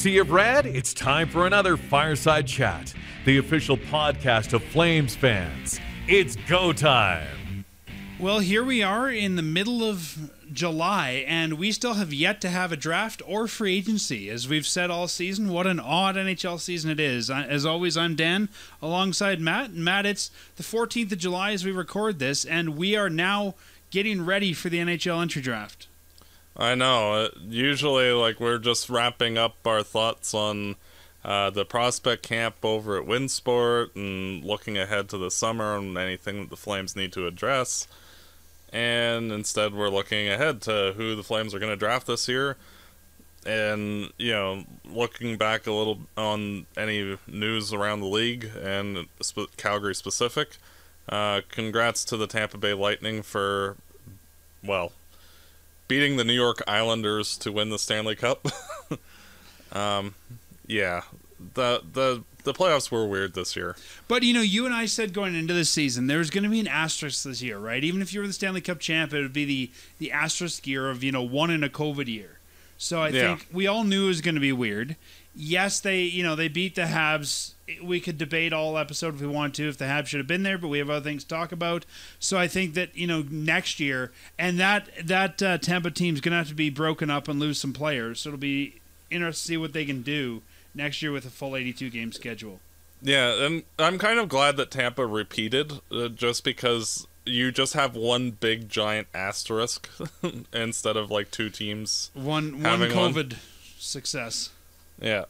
Sea of Red, it's time for another Fireside Chat, the official podcast of Flames fans. It's go time. Well, here we are in the middle of July, and we still have yet to have a draft or free agency. As we've said all season, what an odd NHL season it is. As always, I'm Dan alongside Matt. And Matt, it's the 14th of July as we record this, and we are now getting ready for the NHL entry draft. I know. Usually, like, we're just wrapping up our thoughts on uh, the prospect camp over at Winsport and looking ahead to the summer and anything that the Flames need to address. And instead, we're looking ahead to who the Flames are going to draft this year. And, you know, looking back a little on any news around the league and Calgary specific. Uh, congrats to the Tampa Bay Lightning for, well, beating the New York Islanders to win the Stanley Cup. um, yeah, the the the playoffs were weird this year. But you know, you and I said going into the season there's going to be an asterisk this year, right? Even if you were the Stanley Cup champ, it would be the the asterisk year of you know one in a COVID year. So I yeah. think we all knew it was going to be weird. Yes, they you know they beat the Habs we could debate all episode if we want to if the Habs should have been there, but we have other things to talk about. So I think that you know next year and that that uh, Tampa team's gonna have to be broken up and lose some players. So it'll be interesting to see what they can do next year with a full 82 game schedule. Yeah, and I'm kind of glad that Tampa repeated, uh, just because you just have one big giant asterisk instead of like two teams. One one COVID one. success. Yeah.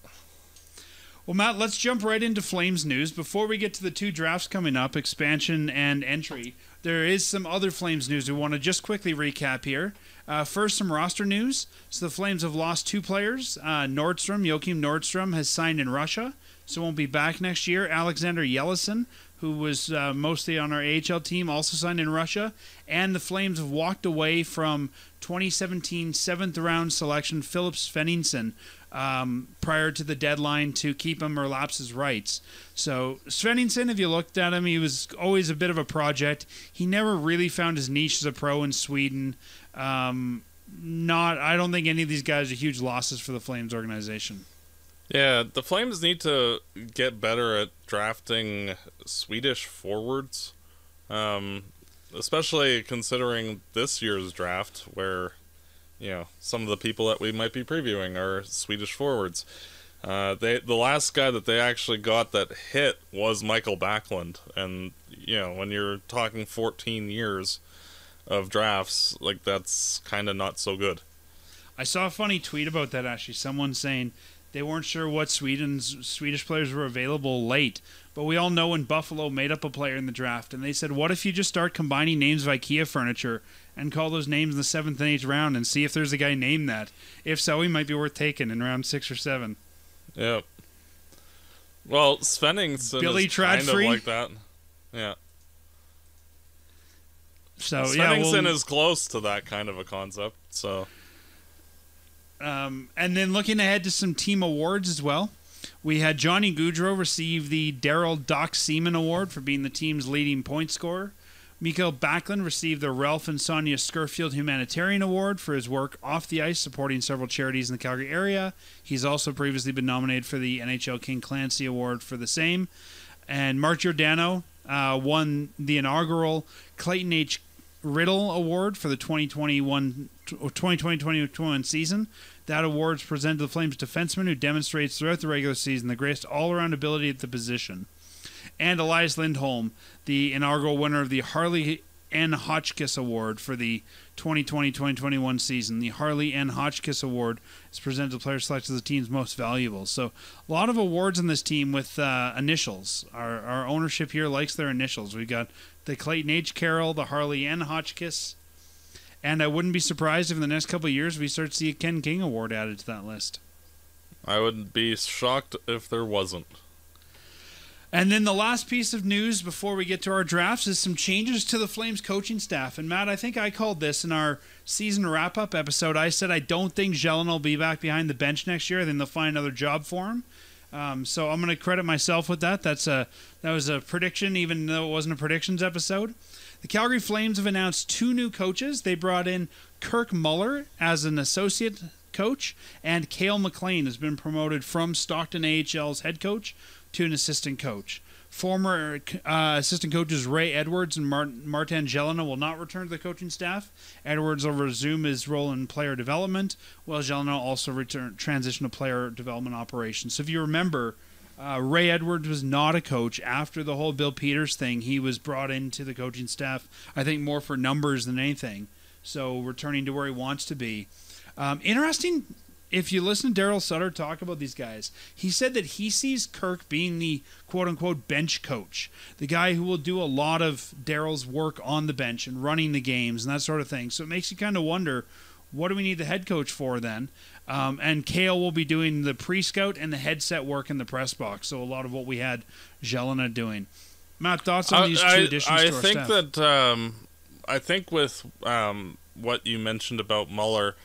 Well, Matt, let's jump right into Flames news. Before we get to the two drafts coming up, expansion and entry, there is some other Flames news we want to just quickly recap here. Uh, first, some roster news. So the Flames have lost two players. Uh, Nordstrom, Joakim Nordstrom, has signed in Russia, so won't be back next year. Alexander Yelesin, who was uh, mostly on our AHL team, also signed in Russia. And the Flames have walked away from 2017 seventh round selection Filip Sveningsson, um, prior to the deadline to keep him or lapse his rights. So Sveningsson, if you looked at him, he was always a bit of a project. He never really found his niche as a pro in Sweden. Um, not, I don't think any of these guys are huge losses for the Flames organization. Yeah, the Flames need to get better at drafting Swedish forwards, um, especially considering this year's draft, where you know some of the people that we might be previewing are Swedish forwards. Uh, they the last guy that they actually got that hit was Mikael Backlund, and you know when you're talking 14 years of drafts, like that's kind of not so good. I saw a funny tweet about that actually. Someone saying they weren't sure what Sweden's Swedish players were available late, but we all know when Buffalo made up a player in the draft, and they said, "What if you just start combining names of IKEA furniture and call those names in the seventh and eighth round and see if there's a guy named that. If so, he might be worth taking in round six or seven. Yep. Well, Sveningsson Billy is kind of like that. Yeah. So Sveningsson yeah, well, is close to that kind of a concept. So. Um, and then looking ahead to some team awards as well. We had Johnny Gaudreau receive the Daryl Doc Seaman Award for being the team's leading point scorer. Mikael Backlund received the Ralph and Sonia Scurfield Humanitarian Award for his work off the ice supporting several charities in the Calgary area. He's also previously been nominated for the NHL King Clancy Award for the same. And Mark Giordano uh, won the inaugural Clayton H. Riddle Award for the 2021 2020-2021 season. That award is presented to the Flames defenseman who demonstrates throughout the regular season the greatest all-around ability at the position and Elias Lindholm, the inaugural winner of the Harley N. Hotchkiss Award for the 2020-2021 season. The Harley N. Hotchkiss Award is presented to players selected as the team's most valuable. So a lot of awards on this team with uh, initials. Our, our ownership here likes their initials. We've got the Clayton H. Carroll, the Harley N. Hotchkiss, and I wouldn't be surprised if in the next couple of years we start to see a Ken King Award added to that list. I wouldn't be shocked if there wasn't. And then the last piece of news before we get to our drafts is some changes to the Flames coaching staff. And Matt, I think I called this in our season wrap up episode. I said I don't think Gelinas will be back behind the bench next year. Then they'll find another job for him. Um, so I'm going to credit myself with that. That's a that was a prediction, even though it wasn't a predictions episode. The Calgary Flames have announced two new coaches. They brought in Kirk Muller as an associate coach, and Cail MacLean has been promoted from Stockton AHL's head coach to an assistant coach. Former uh, assistant coaches Ray Edwards and Mart- Martin Gelinas will not return to the coaching staff. Edwards will resume his role in player development, while Gelinas also return transition to player development operations. So if you remember, uh, Ray Edwards was not a coach after the whole Bill Peters thing. He was brought into the coaching staff, I think, more for numbers than anything. So returning to where he wants to be. Um, interesting if you listen to Daryl Sutter talk about these guys, he said that he sees Kirk being the quote unquote bench coach, the guy who will do a lot of Daryl's work on the bench and running the games and that sort of thing. So it makes you kind of wonder what do we need the head coach for then? Um, and Cail will be doing the pre scout and the headset work in the press box. So a lot of what we had Gelinas doing. Matt, thoughts on these two I, additions I to our think staff? that um, I think with um, what you mentioned about Muller,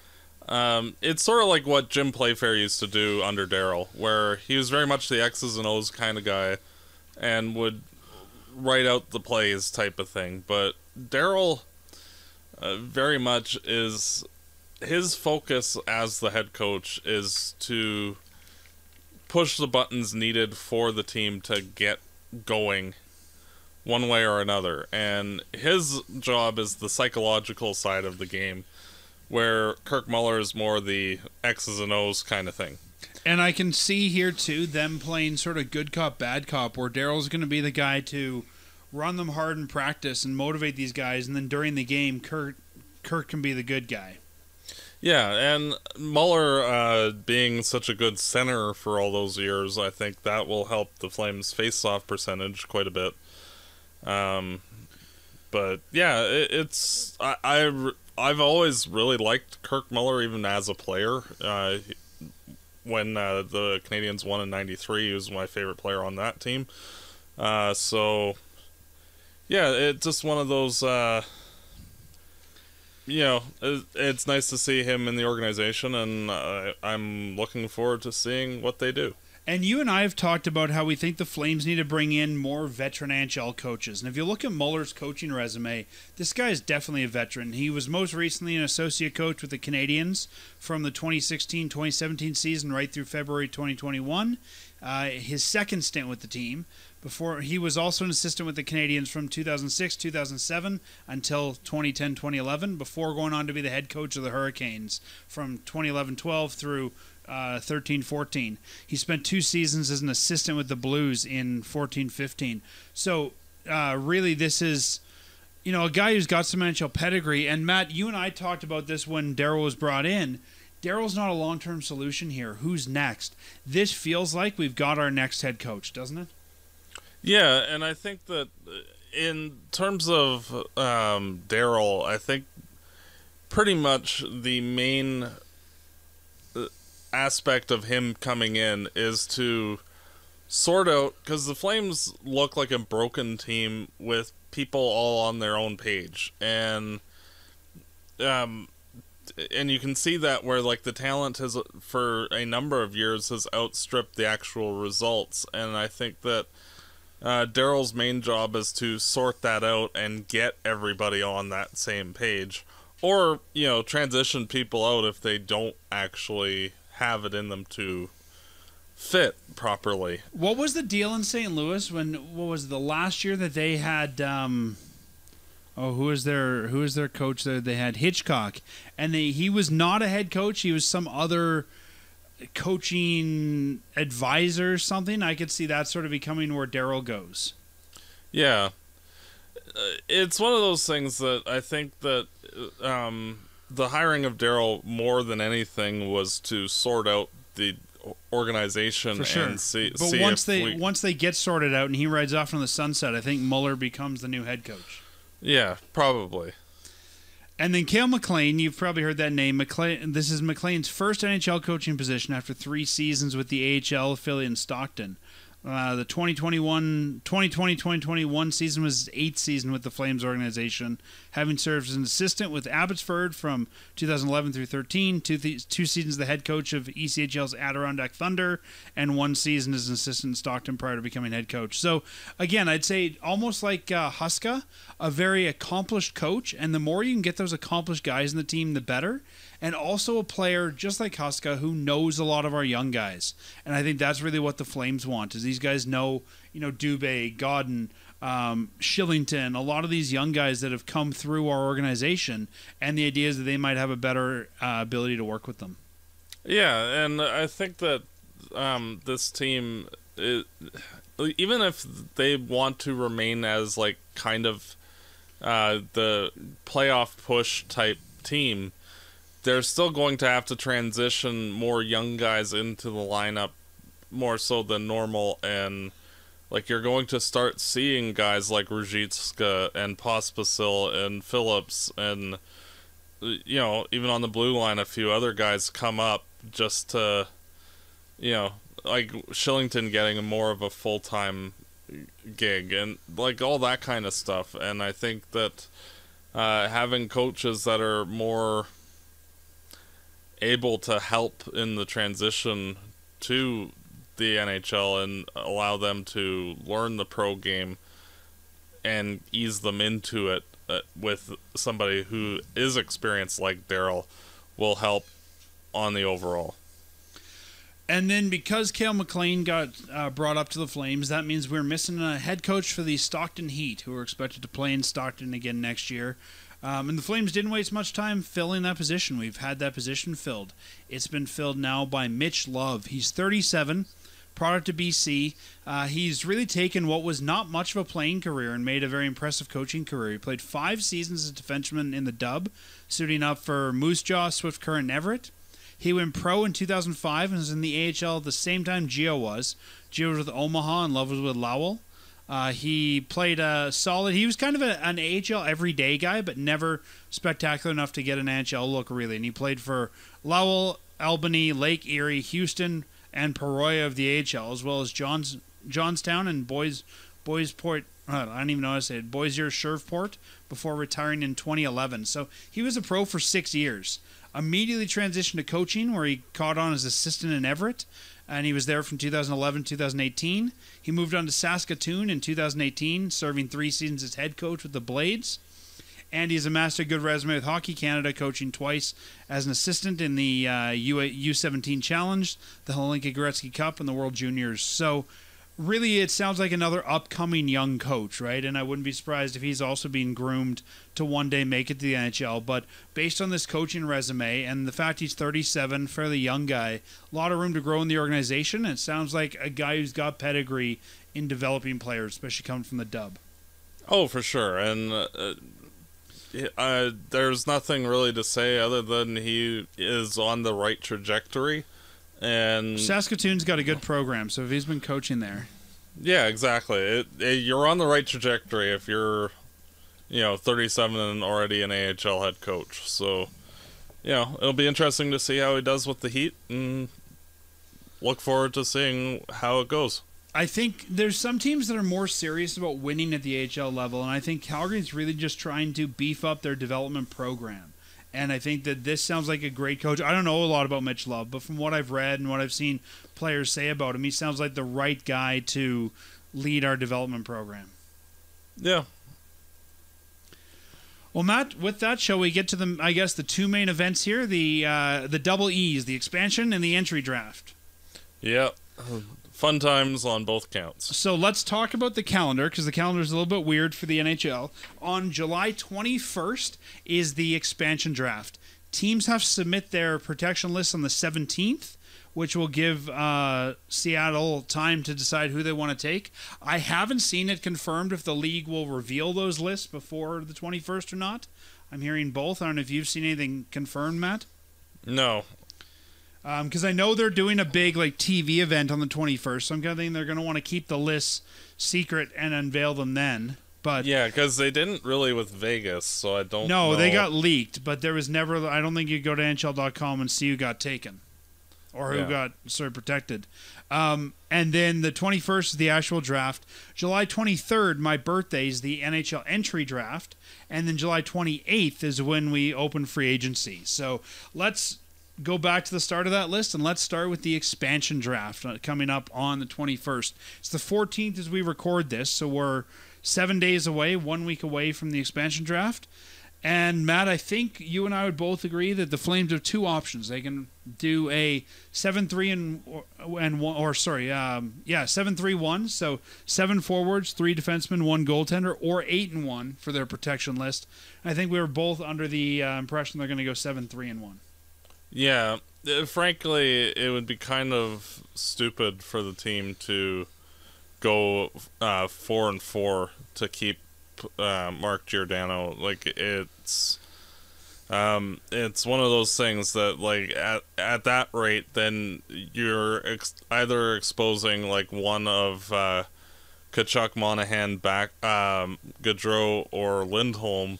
um, it's sort of like what Jim Playfair used to do under Daryl, where he was very much the X's and O's kind of guy, and would write out the plays type of thing. But Daryl uh, very much is his focus as the head coach is to push the buttons needed for the team to get going one way or another. And his job is the psychological side of the game, where Kirk Muller is more the X's and O's kind of thing. And I can see here too them playing sort of good cop, bad cop, where Daryl's going to be the guy to run them hard in practice and motivate these guys, and then during the game, Kirk Kurt can be the good guy. Yeah, and Muller uh, being such a good center for all those years, I think that will help the Flames' face-off percentage quite a bit. Um, but yeah, it, it's I, I I've always really liked Kirk Muller even as a player. Uh, when uh, the Canadiens won in '93, he was my favorite player on that team. Uh, so yeah, it's just one of those. Uh, you know, it's nice to see him in the organization, and uh, I'm looking forward to seeing what they do. And you and I have talked about how we think the Flames need to bring in more veteran NHL coaches. And if you look at Muller's coaching resume, this guy is definitely a veteran. He was most recently an associate coach with the Canadiens from the 2016 2017 season right through February 2021. Uh, his second stint with the team. Before he was also an assistant with the Canadiens from 2006 2007 until 2010 2011 before going on to be the head coach of the Hurricanes from 2011 12 through uh, 13 14. He spent two seasons as an assistant with the Blues in 14 15. So, uh, really, this is, you know, a guy who's got some NHL pedigree. And Matt, you and I talked about this when Daryl was brought in. Daryl's not a long term solution here. Who's next? This feels like we've got our next head coach, doesn't it? Yeah, and I think that uh, in terms of um, Daryl, I think pretty much the main aspect of him coming in is to sort out because the Flames look like a broken team with people all on their own page, and um, and you can see that where like the talent has for a number of years has outstripped the actual results, and I think that uh, Daryl's main job is to sort that out and get everybody on that same page, or you know, transition people out if they don't actually have it in them to fit properly. What was the deal in St. Louis when what was it, the last year that they had um oh who was their who was their coach there they had Hitchcock and they he was not a head coach he was some other coaching advisor or something I could see that sort of becoming where Daryl goes. Yeah, Uh, it's one of those things that I think that uh, um, the hiring of Daryl more than anything was to sort out the organization For sure. and see. but see once they we- once they get sorted out and he rides off on the sunset I think Muller becomes the new head coach. yeah, probably. And then Cail MacLean, you've probably heard that name. MacLean, this is MacLean's first NHL coaching position after three seasons with the AHL affiliate in Stockton. Uh, the 2021, 2020 2021 season was his eighth season with the Flames organization, having served as an assistant with Abbotsford from 2011 through 13, two, th- two seasons the head coach of ECHL's Adirondack Thunder, and one season as an assistant in Stockton prior to becoming head coach. So, again, I'd say almost like uh, Huska, a very accomplished coach, and the more you can get those accomplished guys in the team, the better and also a player just like Huska who knows a lot of our young guys. And I think that's really what the Flames want is these guys know, you know, Dubé, Gawdin, um, Kylington, a lot of these young guys that have come through our organization, and the idea is that they might have a better uh, ability to work with them. Yeah, and I think that um, this team, it, even if they want to remain as like kind of uh, the playoff push type team, they're still going to have to transition more young guys into the lineup more so than normal and like you're going to start seeing guys like Ruzicka and Pospisil and Phillips and you know even on the blue line a few other guys come up just to you know like Kylington getting more of a full-time gig and like all that kind of stuff. And I think that uh, having coaches that are more able to help in the transition to the NHL and allow them to learn the pro game and ease them into it uh, with somebody who is experienced like Daryl will help on the overall. And then because Cail MacLean got uh, brought up to the Flames, that means we're missing a head coach for the Stockton Heat, who are expected to play in Stockton again next year. Um, and the Flames didn't waste much time filling that position. We've had that position filled. It's been filled now by Mitch Love. He's 37, product of BC. Uh, he's really taken what was not much of a playing career and made a very impressive coaching career. He played five seasons as a defenseman in the dub, suiting up for Moose Jaw, Swift Current, Everett. He went pro in 2005 and was in the AHL at the same time Gio was. Gio was with Omaha and Love was with Lowell. Uh, he played a solid. He was kind of a, an AHL everyday guy, but never spectacular enough to get an NHL look really. And he played for Lowell, Albany, Lake Erie, Houston, and Peoria of the AHL, as well as Johns Johnstown and Boys Boysport. I don't even know how to say it. Bossier Shreveport before retiring in 2011. So he was a pro for six years. Immediately transitioned to coaching, where he caught on as assistant in Everett, and he was there from 2011 to 2018. He moved on to Saskatoon in 2018, serving three seasons as head coach with the Blades. And he's amassed a good resume with Hockey Canada, coaching twice as an assistant in the uh, U- U17 Challenge, the Hlinka Gretzky Cup, and the World Juniors. So, really, it sounds like another upcoming young coach, right? And I wouldn't be surprised if he's also being groomed to one day make it to the NHL. But based on this coaching resume and the fact he's 37, fairly young guy, a lot of room to grow in the organization. It sounds like a guy who's got pedigree in developing players, especially coming from the dub. Oh, for sure. And uh, uh, there's nothing really to say other than he is on the right trajectory. And Saskatoon's got a good program, so if he's been coaching there. yeah, exactly. It, it, you're on the right trajectory if you're, you know, 37 and already an AHL head coach. So, you know, it'll be interesting to see how he does with the Heat and look forward to seeing how it goes. I think there's some teams that are more serious about winning at the AHL level, and I think Calgary's really just trying to beef up their development program. And I think that this sounds like a great coach. I don't know a lot about Mitch Love, but from what I've read and what I've seen players say about him, he sounds like the right guy to lead our development program. Yeah. Well, Matt, with that, shall we get to the? I guess the two main events here: the uh, the double E's, the expansion and the entry draft. Yeah. Fun times on both counts. So let's talk about the calendar because the calendar is a little bit weird for the NHL. On July 21st is the expansion draft. Teams have to submit their protection lists on the 17th, which will give uh, Seattle time to decide who they want to take. I haven't seen it confirmed if the league will reveal those lists before the 21st or not. I'm hearing both. I don't know if you've seen anything confirmed, Matt. No. Because um, I know they're doing a big like TV event on the 21st, so I'm kind of thinking they're going to want to keep the lists secret and unveil them then. But Yeah, because they didn't really with Vegas, so I don't no, know. they got leaked, but there was never. I don't think you go to NHL.com and see who got taken. or who Yeah. got sort of protected. Um, and then the 21st is the actual draft. July 23rd, my birthday, is the NHL entry draft. And then July 28th is when we open free agency. So let's go back to the start of that list and let's start with the expansion draft uh, coming up on the 21st. It's the 14th as we record this. So we're seven days away, one week away from the expansion draft. And Matt, I think you and I would both agree that the Flames have two options. They can do a seven-three and and one, or sorry, um, yeah, seven-three-one. So seven forwards, three defensemen, one goaltender, or eight and one for their protection list. I think we were both under the uh, impression they're going to go seven-three and one. Yeah, uh, frankly, it would be kind of stupid for the team to go uh, four and four to keep uh, Mark Giordano. Like it's, um, it's one of those things that like at at that rate, then you're ex- either exposing like one of uh, Tkachuk, Monahan, back um, Gaudreau, or Lindholm,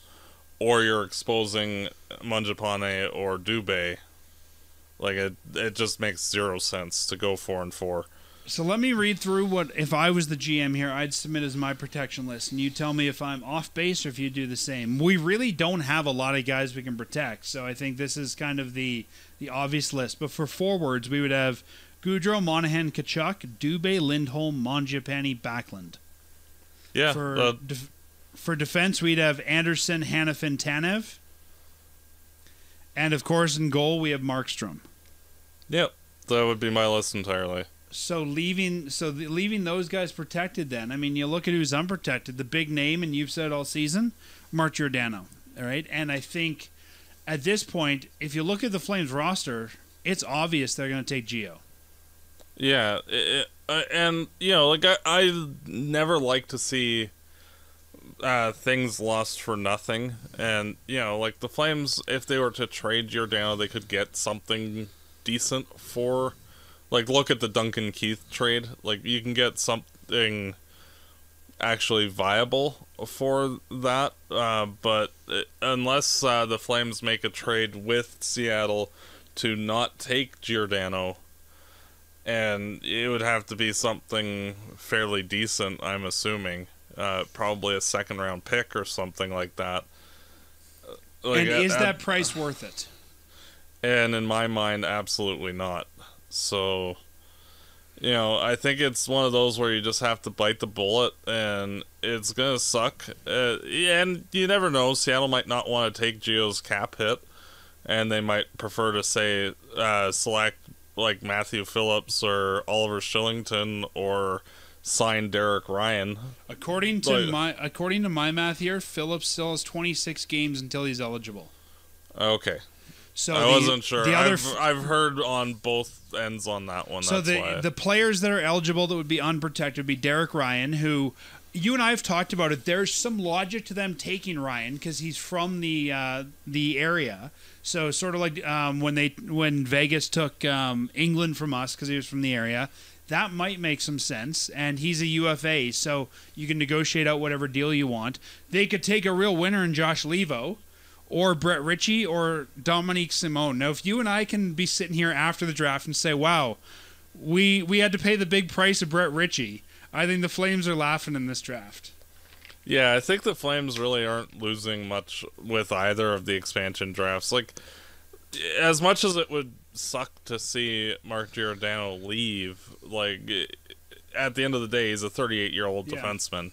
or you're exposing Mangiapane or Dubé. Like it, it just makes zero sense to go four and four. So let me read through what if I was the GM here, I'd submit as my protection list, and you tell me if I'm off base or if you do the same. We really don't have a lot of guys we can protect, so I think this is kind of the the obvious list. But for forwards, we would have Gaudreau, Monahan, Tkachuk, Dubé, Lindholm, Mangiapane, Backlund. Yeah, For uh, def- for defense, we'd have Anderson, Hanifin, Tanev, and of course in goal we have Markstrom. yep, that would be my list entirely. So leaving so the, leaving those guys protected then. I mean, you look at who's unprotected. The big name, and you've said all season, Mark Giordano. All right, and I think at this point, if you look at the Flames roster, it's obvious they're going to take Gio. Yeah, it, uh, and you know, like I, I never like to see uh, things lost for nothing, and you know, like the Flames, if they were to trade Giordano, they could get something decent for. Like, look at the Duncan Keith trade. Like, you can get something actually viable for that. Uh, but uh, unless uh, the Flames make a trade with Seattle to not take Giordano, and it would have to be something fairly decent, I'm assuming. Uh, probably a second round pick or something like that. Uh, Like, and is at- that price worth it? and in my mind, absolutely not. So, you know, I think it's one of those where you just have to bite the bullet, and it's gonna suck. Uh, and you never know. Seattle might not want to take Gio's cap hit, and they might prefer to say uh, select like Matthew Phillips or Oliver Kylington or sign Derek Ryan. According to my according to my math here, Phillips still has 26 games until he's eligible. Okay, So I the- wasn't sure. The other I've, I've heard on both ends on that one. So the why. the players that are eligible that would be unprotected would be Derek Ryan, who you and I have talked about it. There's some logic to them taking Ryan because he's from the uh, the area. So sort of like um, when they when Vegas took um, Engelland from us because he was from the area. That might make some sense, and he's a UFA, so you can negotiate out whatever deal you want. They could take a real winner in Josh Leivo, or Brett Ritchie, or Dominik Simon. Now, if you and I can be sitting here after the draft and say, "Wow, we we had to pay the big price of Brett Ritchie," I think the Flames are laughing in this draft. Yeah, I think the Flames really aren't losing much with either of the expansion drafts. Like, as much as it would suck to see Mark Giordano leave, like, at the end of the day, he's a 38 year old Yeah. defenseman.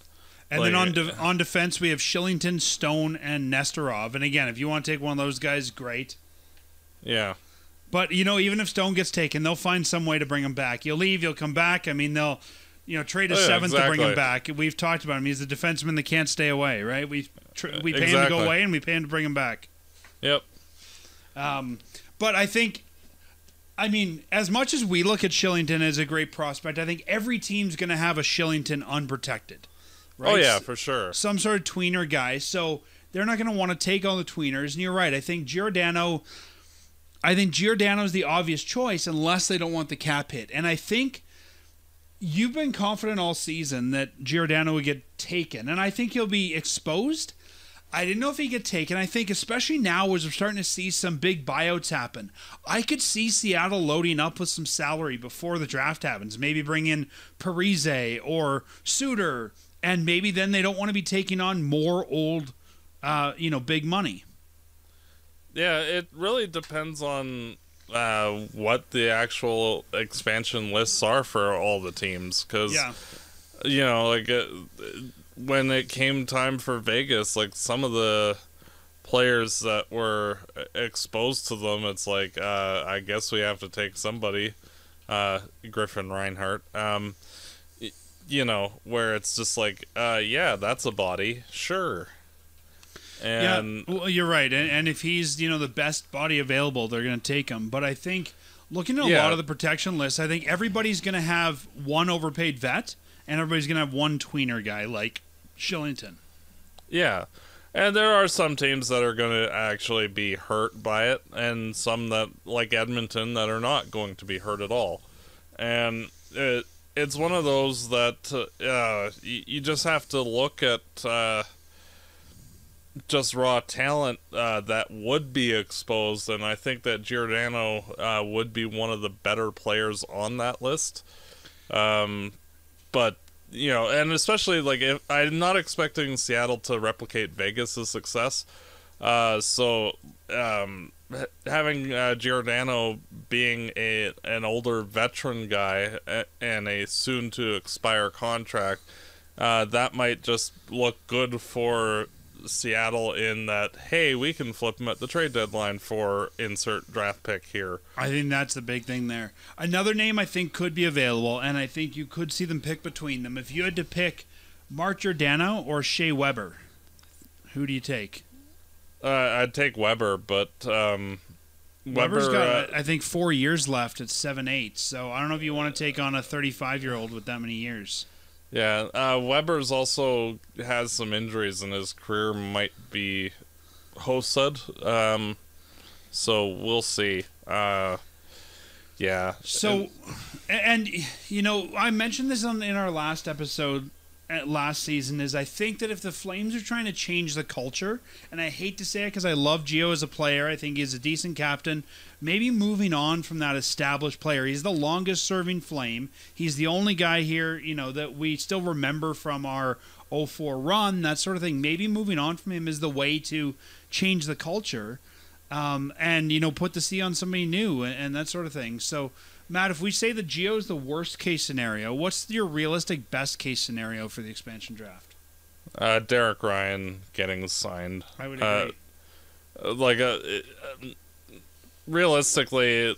And then on de- on defense, we have Kylington, Stone, and Nesterov. And again, if you want to take one of those guys, great. Yeah. But you know, even if Stone gets taken, they'll find some way to bring him back. You'll leave, you'll come back. I mean, they'll you know trade a Oh, yeah, seventh to bring him back. We've talked about him. He's a defenseman that can't stay away, right? We tr- we pay him to go away, and we pay him to bring him back. Yep. Um, but I think, I mean, as much as we look at Kylington as a great prospect, I think every team's going to have a Kylington unprotected. Right? Oh, yeah, for sure. Some sort of tweener guy. So they're not going to want to take all the tweeners. And you're right. I think Giordano. I think Giordano is the obvious choice unless they don't want the cap hit. And I think you've been confident all season that Giordano would get taken, and I think he'll be exposed. I didn't know if he could take it. I think, especially now, as we're starting to see some big buyouts happen, I could see Seattle loading up with some salary before the draft happens. Maybe bring in Parise or Suter, and maybe then they don't want to be taking on more old, uh, you know, big money. Yeah, it really depends on uh, what the actual expansion lists are for all the teams. Because, Yeah. you know, like uh, when it came time for Vegas, like some of the players that were exposed to them, it's like, uh, I guess we have to take somebody, uh, Griffin Reinhart. Um, you know, where it's just like, uh, yeah, that's a body, sure. And yeah, well, you're right. And, and if he's you know the best body available, they're going to take him. But I think looking at a Yeah. lot of the protection lists, I think everybody's going to have one overpaid vet, and everybody's going to have one tweener guy like Kylington. Yeah. And there are some teams that are going to actually be hurt by it, and some that, like Edmonton, that are not going to be hurt at all. And it, it's one of those that uh, you, you just have to look at uh, just raw talent uh, that would be exposed, and I think that Giordano uh, would be one of the better players on that list. Um, but you know, and especially like if I'm not expecting Seattle to replicate Vegas' success. Uh, so um, having uh, Giordano being a an older veteran guy and a soon to expire contract, uh, that might just look good for Seattle in that hey, we can flip him at the trade deadline for insert draft pick here. I think that's the big thing there. Another name I think could be available, and I think you could see them pick between them. If you had to pick Mark Giordano or Shea Weber, who do you take? Uh, I'd take Weber, but um, Weber's Weber, got, uh, I think, four years left at seven eight. So I don't know if you want to take on a 35 year old with that many years. Yeah, uh, Weber's also has some injuries and his career might be hosted. Um, so we'll see. Uh, yeah. So, and, you know, I mentioned this on in our last episode uh, last season. Is I think that if the Flames are trying to change the culture, and I hate to say it because I love Gio as a player, I think he's a decent captain. Maybe moving on from that established player. He's the longest serving Flame. He's the only guy here, you know, that we still remember from our 04 run, that sort of thing. Maybe moving on from him is the way to change the culture um, and you know put the C on somebody new and, and that sort of thing. So, Matt, if we say that Gio is the worst case scenario, what's your realistic best case scenario for the expansion draft? Uh, Derek Ryan getting signed. I would Uh, agree. like uh, uh, realistically,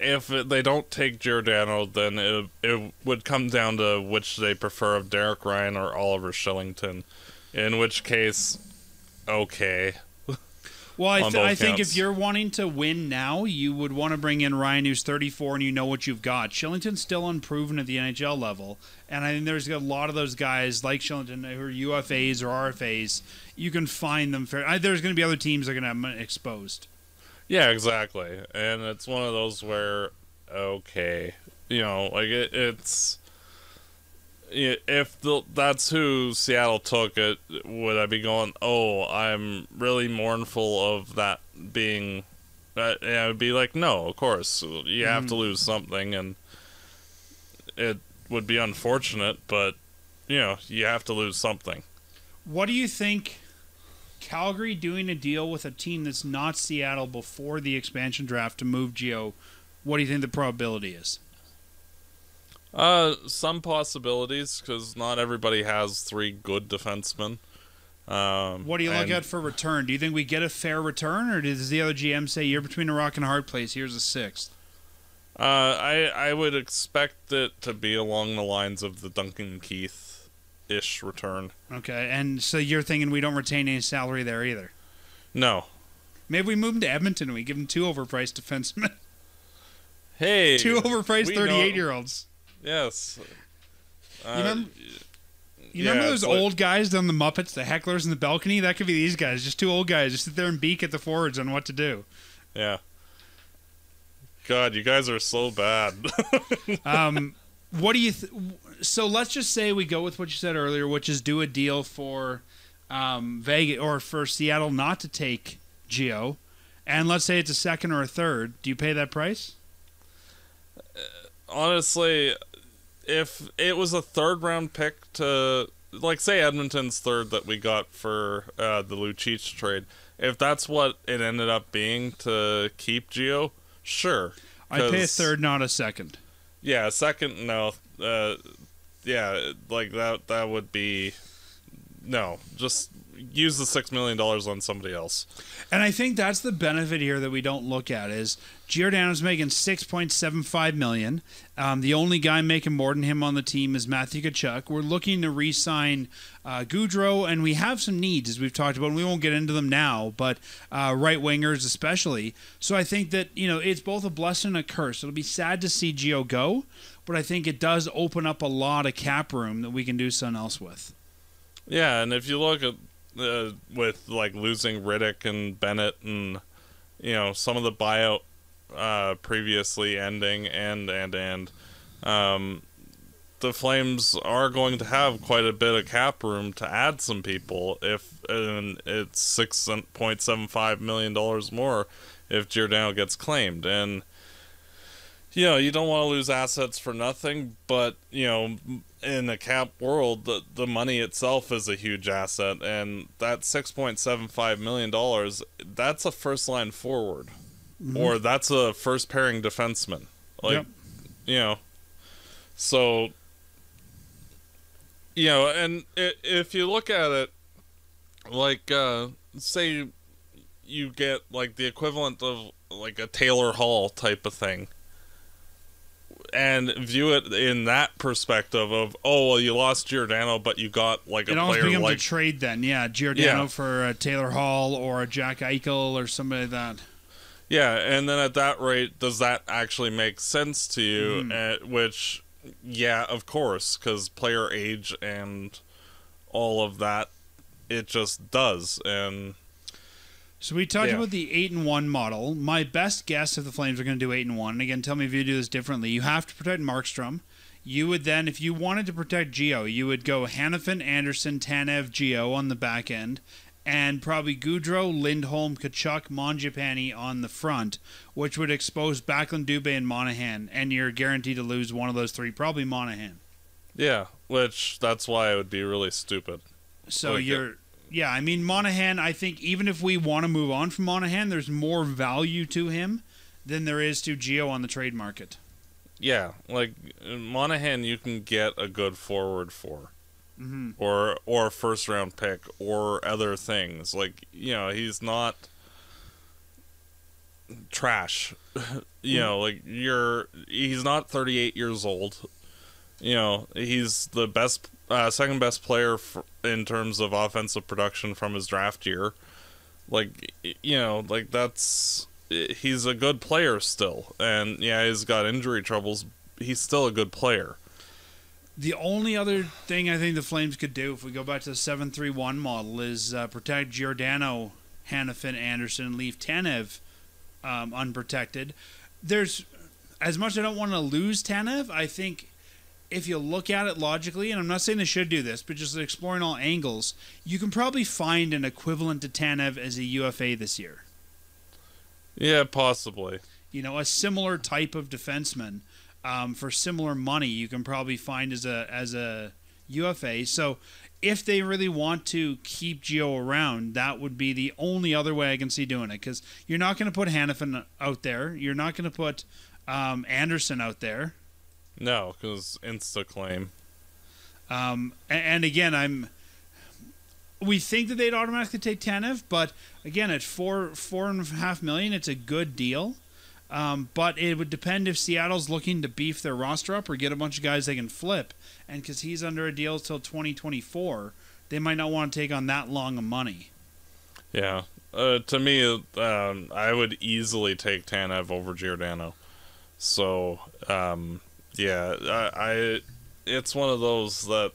if they don't take Giordano, then it, it would come down to which they prefer of Derek Ryan or Oliver Kylington. In which case, okay. well, I, th- I think if you're wanting to win now, you would want to bring in Ryan, who's 34, and you know what you've got. Kylington's still unproven at the NHL level, and I think there's a lot of those guys like Kylington who are UFAs or RFAs. You can find them fair. I, there's going to be other teams that are going to have them exposed. Yeah, exactly. And it's one of those where, okay, you know, like it, it's if the, that's who Seattle took it, would I be going? Oh, I'm really mournful of that being. Uh, yeah, I'd be like, no, of course, you have to lose something, and it would be unfortunate, but you know, you have to lose something. What do you think Calgary doing a deal with a team that's not Seattle before the expansion draft to move Gio? What do you think the probability is? Uh, some possibilities because not everybody has three good defensemen. Um, What do you look and- at for return? Do you think we get a fair return, or does the other GM say you're between a rock and a hard place? Here's a sixth. Uh, I I would expect it to be along the lines of the Duncan Keith ish return. Okay, and so you're thinking we don't retain any salary there either. No. Maybe we move him to Edmonton and we give him two overpriced defensemen, Hey. two overpriced 38 year olds. Yes. Uh, remember- You yeah, remember those like- old guys down the Muppets, the hecklers in the balcony? That could be these guys, just two old guys, just sit there and beak at the forwards on what to do. Yeah. God, you guys are so bad. Um, what do you? Th- so let's just say we go with what you said earlier, which is do a deal for um, Vegas or for Seattle not to take Gio, and let's say it's a second or a third, do you pay that price? Honestly, if it was a third round pick to like say Edmonton's third that we got for uh, the Lucic trade, if that's what it ended up being to keep Gio, sure. I'd pay a third, not a second. Yeah, second no. Uh, yeah, like that that would be no. Just use the six million dollars on somebody else. And I think that's the benefit here that we don't look at is Giordano's making six point seven five million. Um, the only guy making more than him on the team is Matthew Tkachuk. We're looking to re-sign uh, Gaudreau, and we have some needs as we've talked about. And we won't get into them now, but uh, right wingers especially. So I think that you know it's both a blessing and a curse. It'll be sad to see Gio go, but I think it does open up a lot of cap room that we can do something else with. Yeah, and if you look at uh, with like losing Rittich and Bennett and you know some of the buyout uh, previously ending and and and um, the Flames are going to have quite a bit of cap room to add some people if and it's six point seven five million dollars more if Giordano gets claimed. And you know you don't want to lose assets for nothing but you know in the cap world the, the money itself is a huge asset and that 6.75 million dollars that's a first line forward. Or that's a first pairing defenseman like Yep. you know. So you know and if you look at it like uh say you get like the equivalent of like a Taylor Hall type of thing and view it in that perspective of oh well you lost Giordano but you got like a It almost player like a trade then, yeah. Giordano Yeah. for uh, Taylor Hall or a Jack Eichel or somebody like that. yeah and then at that rate does that actually make sense to you uh, which yeah of course because player age and all of that it just does and So we talked Yeah. about the eight and one model. My best guess if the Flames are going to do eight and one, and again, tell me if you do this differently. You have to protect Markstrom. You would then, if you wanted to protect Gio, you would go Hanifin, Anderson, Tanev, Gio on the back end, and probably Gaudreau, Lindholm, Tkachuk, Mangiapane on the front, which would expose Backlund, Dubé, and Monahan, and you're guaranteed to lose one of those three, probably Monahan. yeah which that's why it would be really stupid So Okay. you're, yeah, I mean Monahan. I think even if we want to move on from Monahan, there's more value to him than there is to Gio on the trade market. Yeah, like Monahan, you can get a good forward for, Mhm. or or first round pick, or other things. Like you know, he's not trash. you know, like you're he's not 38 years old. You know, he's the best, uh, second best player in terms of offensive production from his draft year. Like you know, like that's he's a good player still, and yeah, he's got injury troubles. He's still a good player. The only other thing I think the Flames could do, if we go back to the seven three one model, is uh, protect Giordano, Hanifin, Anderson, and leave Tanev um, unprotected. There's as much as I don't want to lose Tanev, I think if you look at it logically, and I'm not saying they should do this, but just exploring all angles, you can probably find an equivalent to Tanev as a UFA this year. Yeah, possibly. You know, a similar type of defenseman um, for similar money, you can probably find as a as a UFA. So, if they really want to keep Gio around, that would be the only other way I can see doing it. Because you're not going to put Hanifin out there. You're not going to put um, Anderson out there. No, because insta claim. Um, a- and, again, I'm. We think that they'd automatically take Tanev, but again, at four four and a half million, it's a good deal. Um, but it would depend if Seattle's looking to beef their roster up or get a bunch of guys they can flip. And because he's under a deal till 2024, they might not want to take on that long of money. Yeah. Uh, to me, um, I would easily take Tanev over Giordano. So, um, yeah, I, I, it's one of those that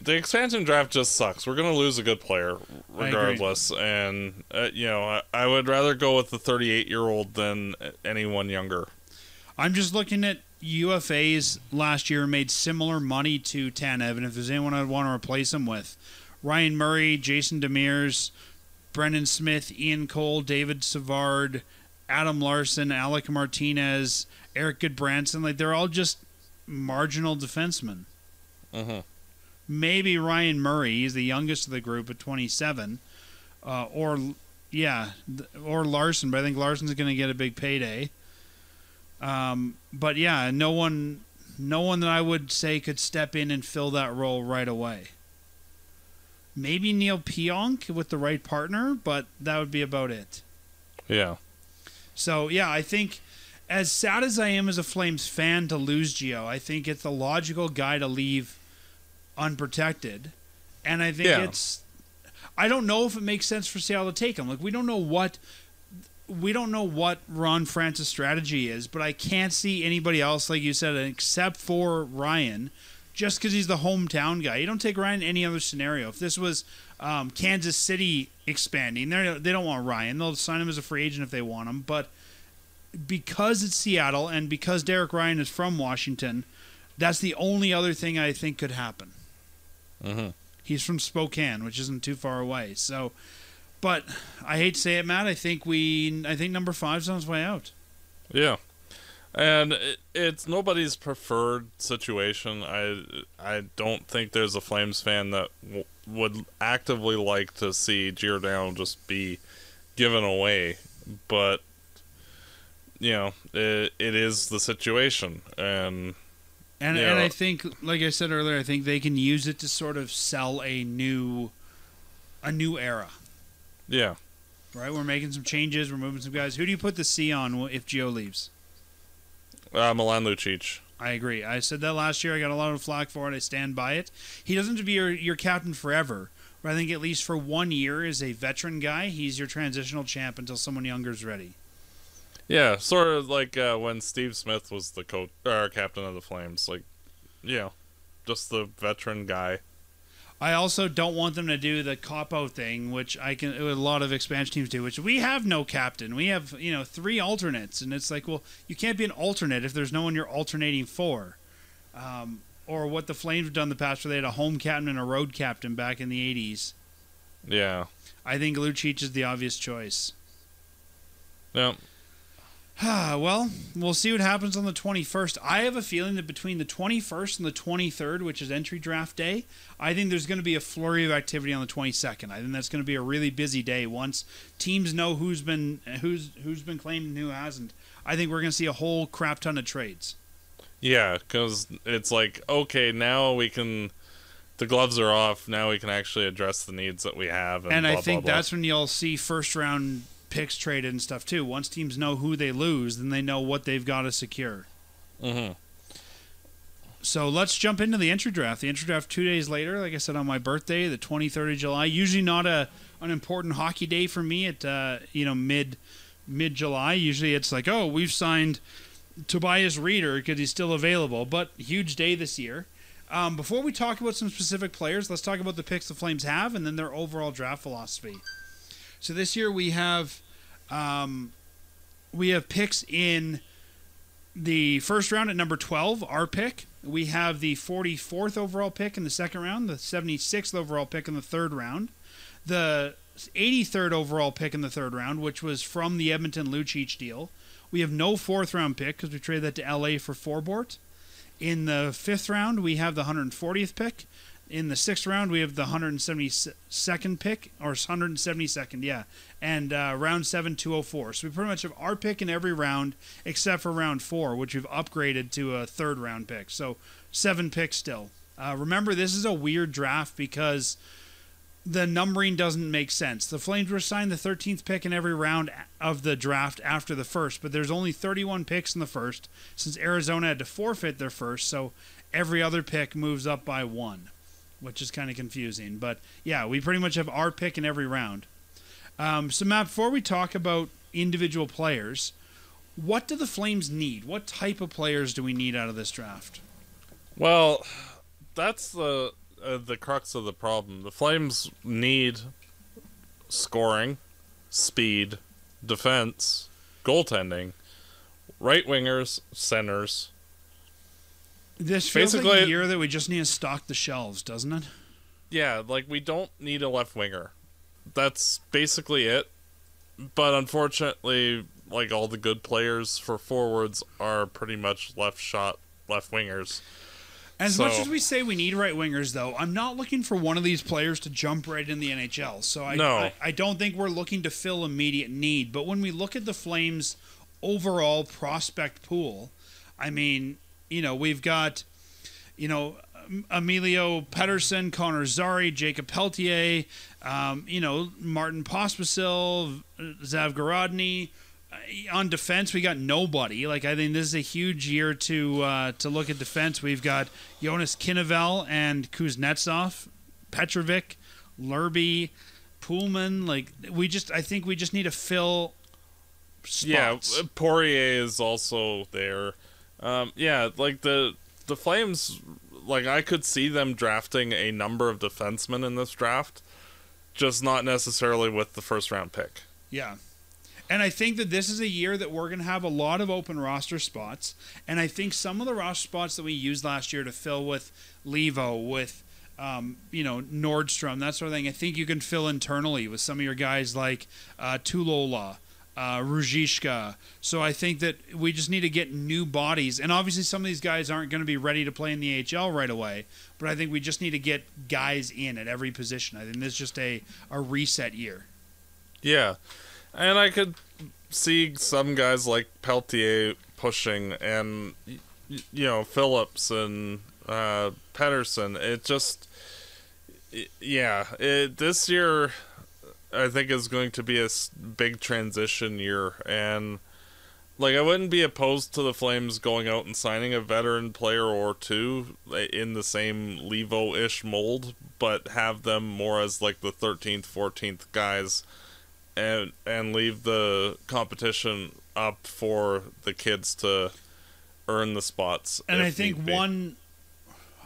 the expansion draft just sucks. We're gonna lose a good player regardless, and uh, you know, I, I would rather go with the 38 year old than anyone younger. I'm just looking at UFAs last year made similar money to Tanev, and if there's anyone I'd want to replace him with, Ryan Murray, Jason Demers, Brendan Smith, Ian Cole, David Savard, Adam Larsson, Alec Martinez, Erik Gudbranson. Like they're all just marginal defensemen. Mm-hmm. Maybe Ryan Murray, he's the youngest of the group at 27, uh, or yeah, or Larsson. But I think Larsson's going to get a big payday. Um, but yeah, no one, no one that I would say could step in and fill that role right away. Maybe Neal Pionk with the right partner, but that would be about it. Yeah. So yeah, I think as sad as I am as a Flames fan to lose Gio, I think it's the logical guy to leave unprotected, and I think Yeah. it's. I don't know if it makes sense for Seattle to take him. Like we don't know what. We don't know what Ron Francis' strategy is, but I can't see anybody else, like you said, except for Ryan, just because he's the hometown guy. You don't take Ryan in any other scenario. If this was um, Kansas City expanding, they they don't want Ryan. They'll sign him as a free agent if they want him. But because it's Seattle and because Derek Ryan is from Washington, that's the only other thing I think could happen. Mm-hmm. He's from Spokane, which isn't too far away. So, but I hate to say it, Matt. I think we, I think number five's on his way out. Yeah, and it, it's nobody's preferred situation. I I don't think there's a Flames fan that w- would actively like to see Giordano just be given away, but you know it, it is the situation, and And and I think, like I said earlier, I think they can use it to sort of sell a new, a new era. yeah, Right, we're making some changes. We're moving some guys. Who do you put the C on if Gio leaves? Uh, Milan Lucic. I agree. I said that last year. I got a lot of flack for it. I stand by it. He doesn't have to be your, your captain forever, but I think at least for one year as a veteran guy, he's your transitional champ until someone younger is ready. Yeah, sort of like uh, when Steve Smith was the coach or captain of the Flames. Like, you know, just the veteran guy. I also don't want them to do the cop out thing, which I can. A lot of expansion teams do, which we have no captain. We have you know three alternates, and it's like, well, you can't be an alternate if there's no one you're alternating for. Um, or what the Flames have done in the past, where they had a home captain and a road captain back in the '80s. Yeah, I think Lucic is the obvious choice. yeah, well, we'll see what happens on the 21st. I have a feeling that between the 21st and the 23rd, which is entry draft day, I think there's going to be a flurry of activity on the 22nd. I think that's going to be a really busy day once teams know who's been who's who's been claimed and who hasn't. I think we're going to see a whole crap ton of trades. yeah. Because it's like, okay, now we can. The gloves are off. Now we can actually address the needs that we have. And, And blah, I think blah, blah. that's when you'll see first round picks traded and stuff too. Once teams know who they lose, then they know what they've got to secure. Mhm. So let's jump into the entry draft. The entry draft two days later, like I said, on my birthday, the 23rd of July. Usually not a an important hockey day for me at uh, you know mid mid July. Usually it's like, oh, we've signed Tobias Rieder because he's still available. But huge day this year. Um, before we talk about some specific players, let's talk about the picks the Flames have and then their overall draft philosophy. So this year we have um, we have picks in the first round at number 12, our pick. We have the 44th overall pick in the second round, the 76th overall pick in the third round, the 83rd overall pick in the third round, which was from the Edmonton Lucic deal. We have no fourth round pick because we traded that to LA for Forbort. In the fifth round, we have the 140th pick. In the sixth round, we have the 172nd pick, or 172nd, yeah. And uh, round seven, 204. So we pretty much have our pick in every round except for round four, which we've upgraded to a third round pick. So seven picks still. Uh, remember, this is a weird draft because the numbering doesn't make sense. The Flames were assigned the 13th pick in every round of the draft after the first, but there's only 31 picks in the first since Arizona had to forfeit their first, so every other pick moves up by one, which is kind of confusing. But yeah, we pretty much have our pick in every round. Um, so, Matt, before we talk about individual players, what do the Flames need? What type of players do we need out of this draft? Well, that's the uh, the crux of the problem. The Flames need scoring, speed, defense, goaltending, right wingers, centers. This feels like a year that we just need to stock the shelves, doesn't it? yeah, like we don't need a left winger. That's basically it. But unfortunately, like all the good players for forwards are pretty much left shot left wingers. As So- much as we say we need right wingers, though, I'm not looking for one of these players to jump right in the NHL. So I, No. I, I don't think we're looking to fill immediate need. But when we look at the Flames' overall prospect pool, I mean, you know, we've got, you know, Emilio Pettersen, Connor Zary, Jakob Pelletier, um, you know, Martin Pospisil, Zavgorodny. Uh, On defense, we got nobody. Like I think this is a huge year to uh, to look at defense. We've got Jonas Kinvall and Kuznetsov, Petrovic, Lerby, Poolman. Like we just, I think we just need to fill spots. Yeah, Poirier is also there. Um, yeah, like the the Flames, like I could see them drafting a number of defensemen in this draft, just not necessarily with the first round pick. Yeah. And I think that this is a year that we're going to have a lot of open roster spots. And I think some of the roster spots that we used last year to fill with Leivo, with, um, you know, Nordstrom, that sort of thing, I think you can fill internally with some of your guys like uh, Tuulola, uh, Ruzicka. So I think that we just need to get new bodies. And obviously, some of these guys aren't going to be ready to play in the HL right away. But I think we just need to get guys in at every position. I think this is just a, a reset year. Yeah, and I could see some guys like Pelletier pushing, and you know Phillips and uh, Pettersen. It just, yeah, it, this year I think is going to be a big transition year, and like I wouldn't be opposed to the Flames going out and signing a veteran player or two eh, in the same Leivo-ish mold, but have them more as like the 13th, 14th guys and and leave the competition up for the kids to earn the spots. And I think one,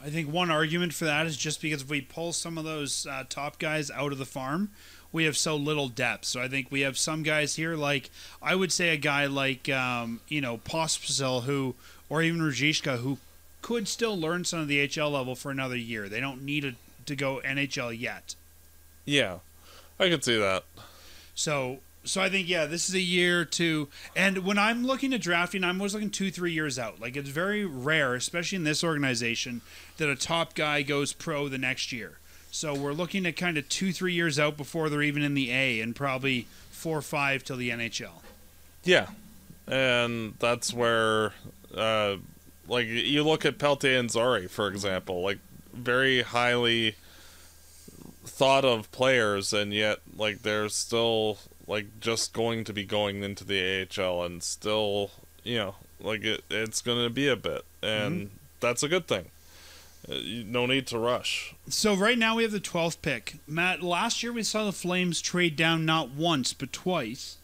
I think one argument for that is just because if we pull some of those uh, top guys out of the farm, we have so little depth. So I think we have some guys here, like I would say a guy like um, you know Pospisil, who or even Ruzicka, who could still learn some of the HL level for another year. They don't need it to go NHL yet. yeah, I could see that. So so I think yeah, this is a year to and when I'm looking at drafting, I'm always looking two, three years out. Like it's very rare, especially in this organization, that a top guy goes pro the next year. So we're looking at kind of two, three years out before they're even in the A and probably four or five till the NHL. Yeah, and that's where, uh, like you look at Pelletier and Zary, for example, like very highly thought of players, and yet like they're still like just going to be going into the AHL, and still you know like it, it's going to be a bit, and that's a good thing. Uh, no need to rush. So right now we have the 12th pick. Matt, last year we saw the Flames trade down not once but twice.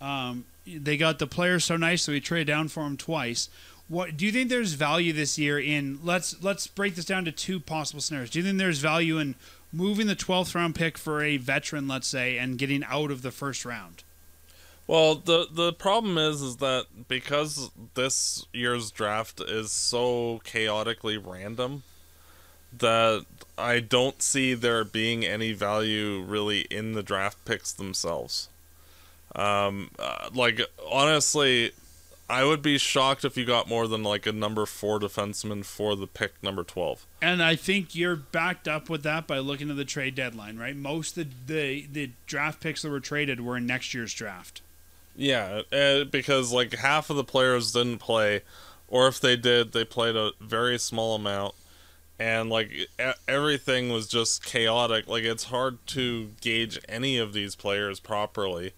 Um, they got the player so nice, so we traded down for him twice. What do you think there's value this year in? Let's let's break this down to two possible scenarios. Do you think there's value in moving the 12th round pick for a veteran, let's say, and getting out of the first round? Well, the the problem is is that because this year's draft is so chaotically random that I don't see there being any value really in the draft picks themselves. Um, uh, like honestly, I would be shocked if you got more than like a number four defenseman for the pick number twelve. And I think you're backed up with that by looking at the trade deadline, right? Most of the the draft picks that were traded were in next year's draft. Yeah, uh, because like half of the players didn't play, or if they did, they played a very small amount, and like everything was just chaotic. Like it's hard to gauge any of these players properly,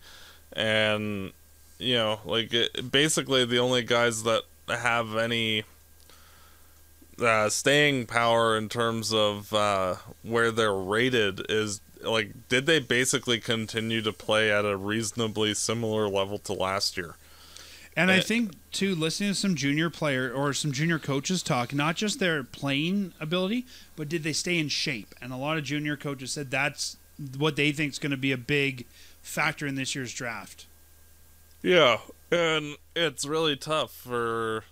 and you know, like it, basically the only guys that have any uh, staying power in terms of uh, where they're rated is like did they basically continue to play at a reasonably similar level to last year And I think too, listening to some junior player or some junior coaches talk, not just their playing ability, but did they stay in shape? And a lot of junior coaches said that's what they think is going to be a big factor in this year's draft. yeah and it's really tough for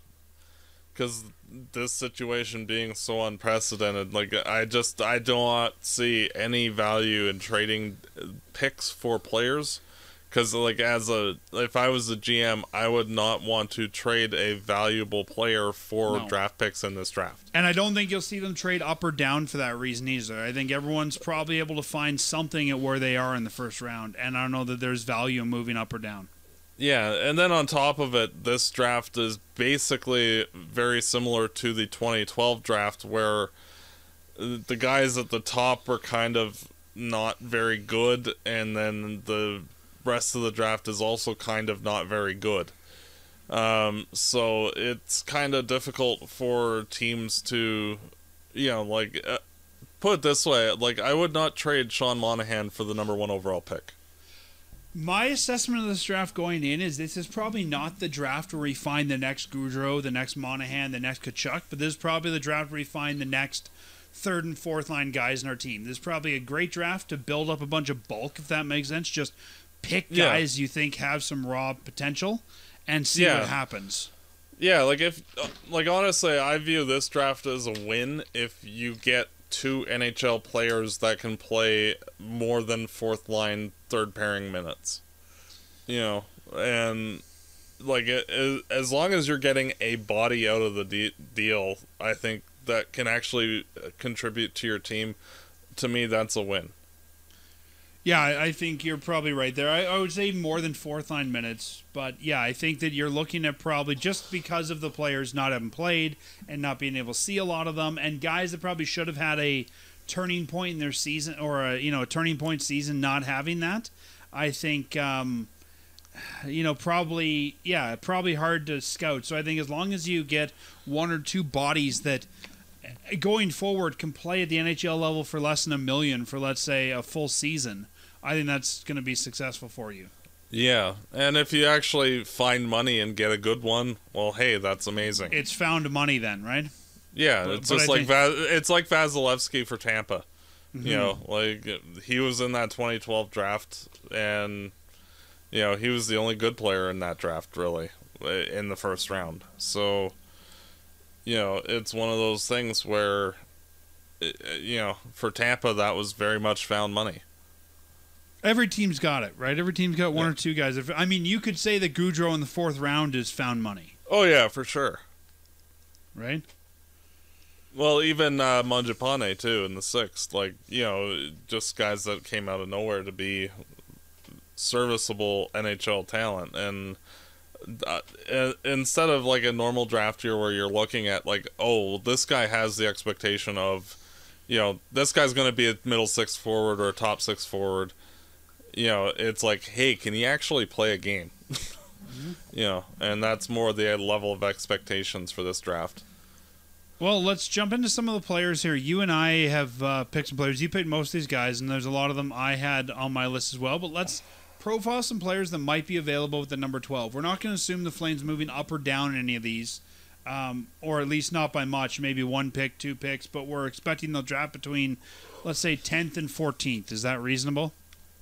because this situation being so unprecedented, like I just I do not see any value in trading picks for players. Because like as a if I was a GM, I would not want to trade a valuable player for No. draft picks in this draft. And I don't think you'll see them trade up or down for that reason either. I think everyone's probably able to find something at where they are in the first round, and I don't know that there's value in moving up or down. Yeah, and then on top of it, this draft is basically very similar to the 2012 draft, where uh, the guys at the top were kind of not very good, and then the rest of the draft is also kind of not very good. Um, so it's kind of difficult for teams to, you know, like, uh, put it this way, like, I would not trade Sean Monahan for the number one overall pick. My assessment of this draft going in is this is probably not the draft where we find the next Gaudreau, the next Monahan, the next Tkachuk, but this is probably the draft where we find the next third and fourth line guys in our team. This is probably a great draft to build up a bunch of bulk, if that makes sense. Just pick Yeah. guys you think have some raw potential and see Yeah. what happens. Yeah, like if uh, like honestly, I view this draft as a win if you get two NHL players that can play more than fourth line third pairing minutes. You know, and like it, it- as long as you're getting a body out of the de- deal, I think that can actually uh, contribute to your team. To me, that's a win. Yeah, I think you're probably right there. I, I would say more than fourth line minutes, but yeah, I think that you're looking at probably just because of the players not having played and not being able to see a lot of them, and guys that probably should have had a turning point in their season or a you know a turning point season not having that. I think um, you know probably yeah probably hard to scout. So I think as long as you get one or two bodies that going forward can play at the NHL level for less than a million for let's say a full season, I think that's going to be successful for you. Yeah, and if you actually find money and get a good one, well, hey, that's amazing. It's found money then, right? Yeah, But- it's but just I like think- Mm-hmm. Va- it's like Vasilevskiy for Tampa. You know, like he was in that 2012 draft, and you know he was the only good player in that draft, really, in the first round. So, you know, it's one of those things where, you know, for Tampa, that was very much found money. Every team's got it, right? Every team's got one Yeah. or two guys. If, I mean, you could say that Gaudreau in the fourth round is found money, Oh yeah, for sure. right? Well, even uh, Mangiapane too in the sixth, like you know, just guys that came out of nowhere to be serviceable NHL talent, and uh, uh, instead of like a normal draft year where you're looking at like, oh, this guy has the expectation of, you know, this guy's going to be a middle six forward or a top six forward. You know, it's like, hey, can he actually play a game? You know, and that's more the level of expectations for this draft. Well, let's jump into some of the players here. You and I have uh, picked some players. You picked most of these guys, and there's a lot of them I had on my list as well. But let's profile some players that might be available with the number 12. We're not going to assume the Flames moving up or down in any of these, um, or at least not by much. Maybe one pick, two picks, but we're expecting they'll draft between, let's say, 10th and 14th. Is that reasonable?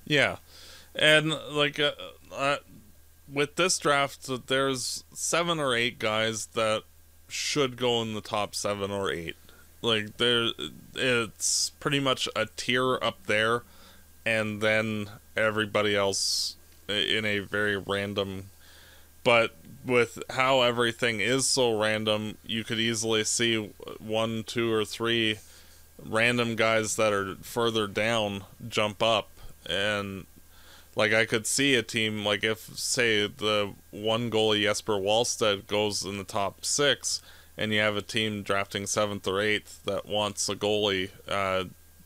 Yeah, and like uh, uh, with this draft, there's seven or eight guys that should go in the top seven or eight. Like there, it's pretty much a tier up there, and then everybody else in a very random. But with how everything is so random, you could easily see one, two, or three random guys that are further down jump up and like I could see a team like if say the one goalie Jesper Wallstedt goes in the top six, and you have a team drafting seventh or eighth that wants a goalie. Uh,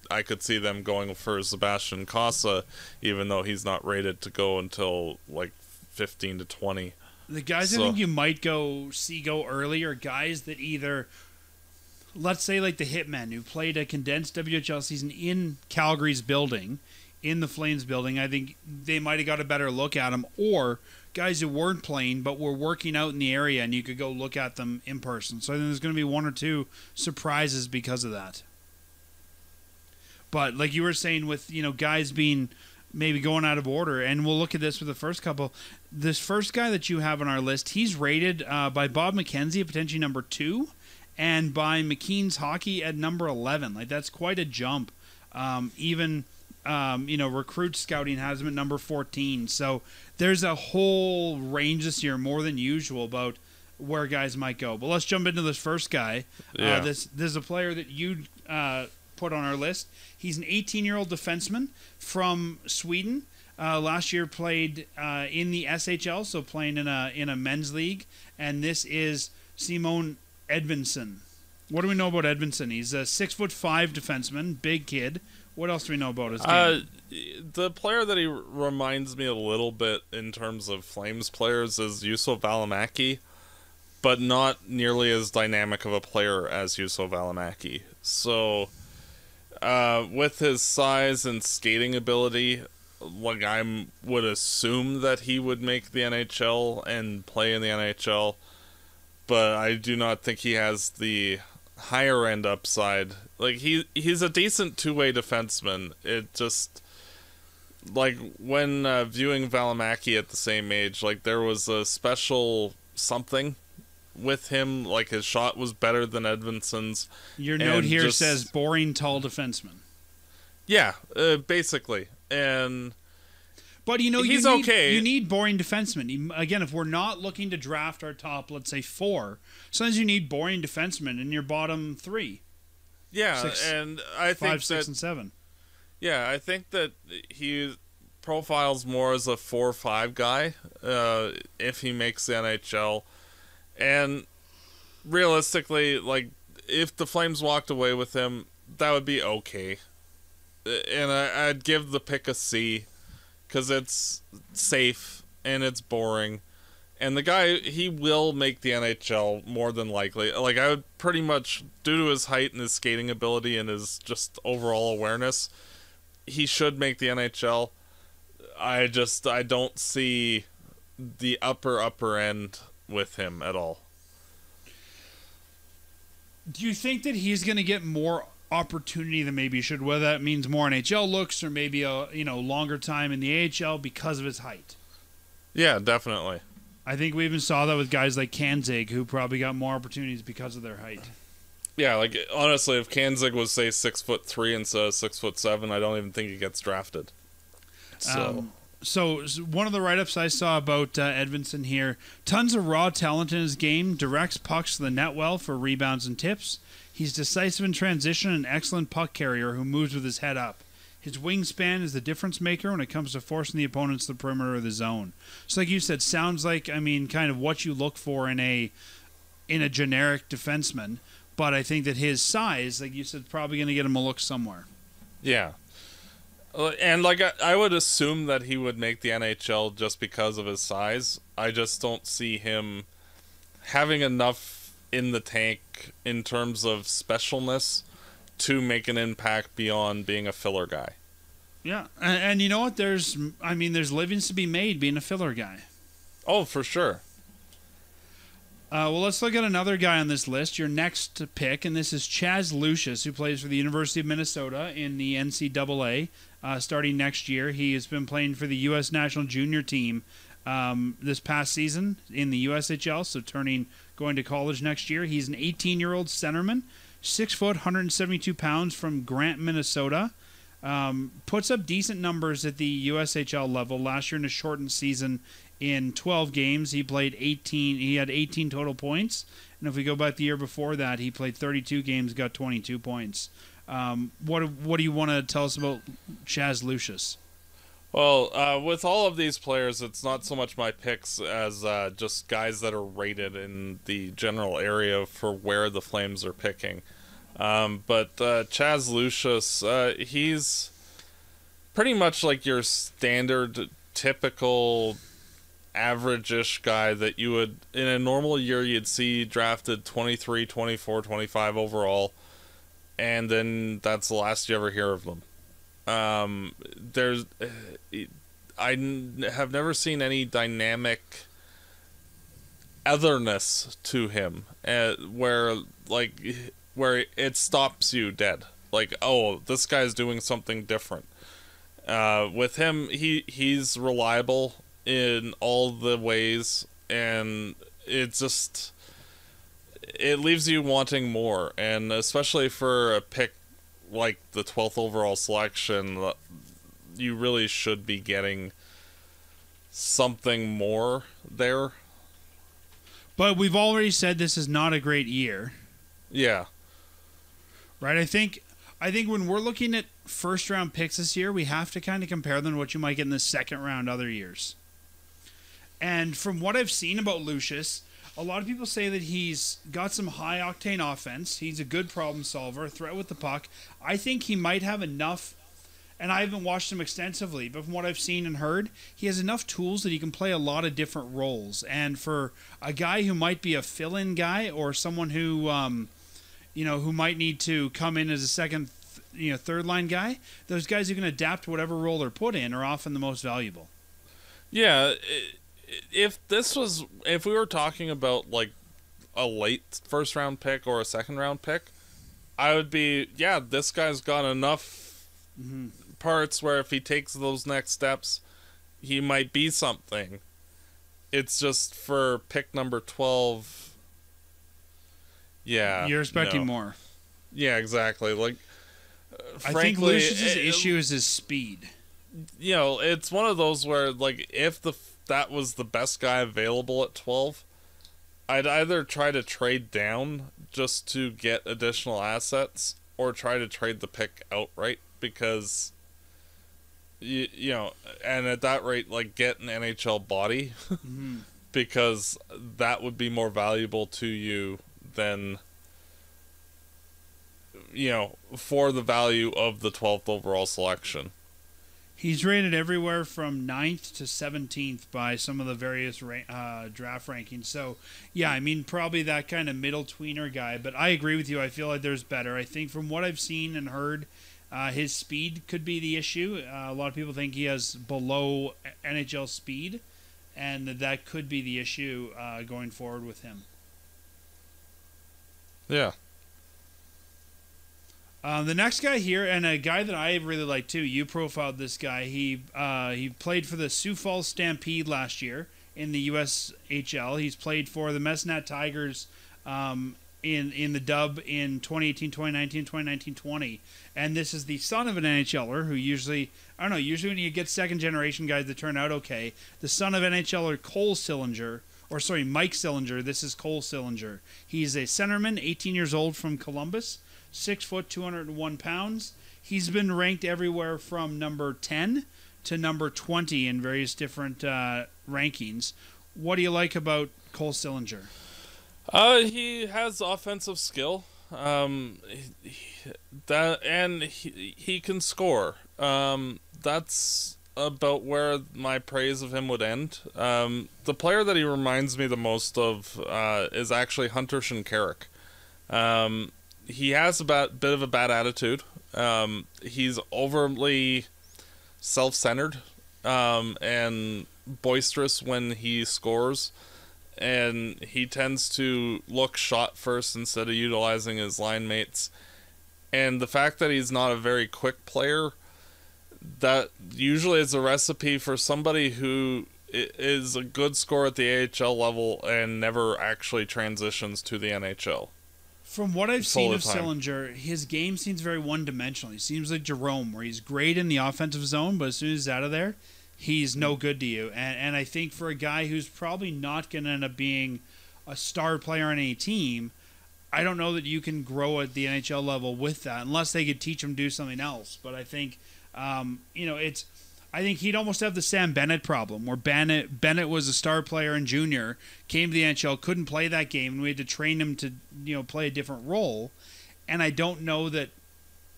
I could see them going for Sebastian Cossa, even though he's not rated to go until like fifteen to twenty. The guys I think you might go see go early are guys that either, let's say, like the Hitmen, who played a condensed WHL season in Calgary's building, in the Flames building. I think they might have got a better look at them, or guys who weren't playing but were working out in the area, and you could go look at them in person. So I think there's going to be one or two surprises because of that. But like you were saying, with you know guys being maybe going out of order, and we'll look at this with the first couple. This first guy that you have on our list, he's rated uh, by Bob McKenzie, potentially number two, and by McKeen's Hockey at number 11. Like, that's quite a jump. Um, even, um, you know, Recruit Scouting has him at number 14. So there's a whole range this year, more than usual, about where guys might go. But let's jump into this first guy. Yeah. Uh, this, this is a player that you uh, put on our list. He's an 18 year old defenseman from Sweden. Uh, last year played uh, in the SHL, so playing in a in a men's league, and this is Simon Edvinsson. What do we know about Edvinsson? He's a six foot five defenseman, big kid. What else do we know about his game? Uh, the player that he reminds me a little bit in terms of Flames players is Juuso Valimaki, but not nearly as dynamic of a player as Juuso Valimaki. So, uh, with his size and skating ability, like I would assume that he would make the NHL and play in the NHL, but I do not think he has the higher end upside. Like he he's a decent two way defenseman. It just like when uh, viewing Valimaki at the same age, like there was a special something with him. Like his shot was better than Edvinsson's. Your note here just- says boring tall defenseman. Yeah, uh, basically. And But you know, He's you need, okay. You need boring defensemen. Again, if we're not looking to draft our top, let's say four, sometimes you need boring defensemen in your bottom three, yeah, Six- and I think five, that six, and seven. Yeah, I think that he profiles more as a four or five guy uh, if he makes the NHL. And realistically, like if the Flames walked away with him, that would be okay. And I, I'd give the pick a C because it's safe and it's boring. And the guy, he will make the NHL more than likely. Like, I would pretty much, due to his height and his skating ability and his just overall awareness, he should make the NHL. I just I don't see the upper upper end with him at all. Do you think that he's going to get more opportunity than maybe he should? Whether that means more NHL looks or maybe a you know longer time in the AHL because of his height. Yeah, definitely. I think we even saw that with guys like Kanzig, who probably got more opportunities because of their height. Yeah, like honestly, if Kanzig was say six foot three instead of six foot seven, I don't even think he gets drafted. So Um, so, one of the write-ups I saw about uh, Edvinsson here: tons of raw talent in his game, directs pucks to the net well for rebounds and tips. He's decisive in transition and excellent puck carrier who moves with his head up. His wingspan is the difference maker when it comes to forcing the opponents to the perimeter of the zone. So, like you said, sounds like I mean, kind of what you look for in a in a generic defenseman. But I think that his size, like you said, probably going to get him a look somewhere. yeah, Uh, and like I, I would assume that he would make the NHL just because of his size. I just don't see him having enough in the tank in terms of specialness to make an impact beyond being a filler guy. Yeah, and, and you know what? There's, I mean, there's livings to be made being a filler guy. Oh, for sure. Uh, well, let's look at another guy on this list. Your next pick, and this is Chaz Lucius, who plays for the University of Minnesota in the NCAA. Uh, starting next year, he has been playing for the U.S. national junior team um, this past season in the USHL. So turning, going to college next year. He's an 18-year-old centerman, six foot, 172 pounds from Grant, Minnesota. Um, puts up decent numbers at the USHL level. Last year in a shortened season, in 12 games, he played 18. He had 18 total points, and if we go back the year before that, he played 32 games, got 22 points. Um, what what do you want to tell us about Chaz Lucius? Well, uh, with all of these players, it's not so much my picks as uh, just guys that are rated in the general area for where the Flames are picking. Um, but uh, Chaz Lucius, uh, he's pretty much like your standard, typical, average-ish guy that you would, in a normal year, you'd see drafted 23, 24, 25 overall, and then that's the last you ever hear of them. Um, there's, I n- have never seen any dynamic otherness to him, uh, where like where it stops you dead. Like, oh, this guy's doing something different. Uh, with him, he he's reliable in all the ways, and it just it leaves you wanting more, and especially for a pick like the twelfth overall selection, uh, you really should be getting something more there. But we've already said this is not a great year, Yeah, right? I think I think when we're looking at first round picks this year, we have to kind of compare them to what you might get in the second round other years. And from what I've seen about Lucius, a lot of people say that he's got some high octane offense. He's a good problem solver, threat with the puck. I think he might have enough, and I haven't watched him extensively, but from what I've seen and heard, he has enough tools that he can play a lot of different roles. And for a guy who might be a fill in guy or someone who, um, you know, who might need to come in as a second, you know, third line guy, those guys who can adapt whatever role they're put in are often the most valuable. yeah. i if this was, if we were talking about like a late first round pick or a second round pick, I would be, yeah, this guy's got enough parts where if he takes those next steps, he might be something. It's just for pick number 12. Yeah. You're expecting no. more. Yeah, exactly. Like, uh, I think Lucius's it- issue is his speed. you know, it's one of those where like if the that was the best guy available at 12, I'd either try to trade down just to get additional assets or try to trade the pick outright because you, you know, and at that rate like get an NHL body mm-hmm. because that would be more valuable to you than you know, for the value of the 12th overall selection. He's rated everywhere from 9th to 17th by some of the various uh, draft rankings. So, yeah, I mean, probably that kind of middle tweener guy. But I agree with you. I feel like there's better. I think from what I've seen and heard, uh, his speed could be the issue. Uh, a lot of people think he has below NHL speed, and that that could be the issue uh, going forward with him. Yeah. Um, the next guy here, and a guy that I really like too. You profiled this guy. He uh, he played for the Sioux Falls Stampede last year in the USHL. He's played for the Medicine Hat Tigers um, in in the Dub in 2018, 2019, 2019, 20. And this is the son of an NHLer who usually I don't know. Usually when you get second generation guys that turn out okay, the son of NHLer Cole Sillinger. Or sorry, Mike Sillinger. This is Cole Sillinger. He's a centerman, 18 years old from Columbus six foot, 201 pounds. He's been ranked everywhere from number 10 to number 20 in various different uh, rankings. What do you like about Cole Sillinger? Uh, he has offensive skill. Um, he, he- that and he he can score. Um, that's about where my praise of him would end. Um, the player that he reminds me the most of uh, is actually Hunter Shinkaruk. Um, he has a bad, bit of a bad attitude. Um, he's overly self-centered um, and boisterous when he scores and he tends to look shot first instead of utilizing his line mates. And the fact that he's not a very quick player, that usually is a recipe for somebody who is a good scorer at the AHL level and never actually transitions to the NHL. From what I've seen of time. Sillinger, his game seems very one dimensional. He seems like Jerome, where he's great in the offensive zone, but as soon as he's out of there, he's no good to you. And, and I think for a guy who's probably not going to end up being a star player on any team, I don't know that you can grow at the NHL level with that unless they could teach him to do something else. But I think, um, you know, it's. I think he'd almost have the Sam Bennett problem, where Bennett Bennett was a star player in junior, came to the NHL, couldn't play that game, and we had to train him to you know play a different role. And I don't know that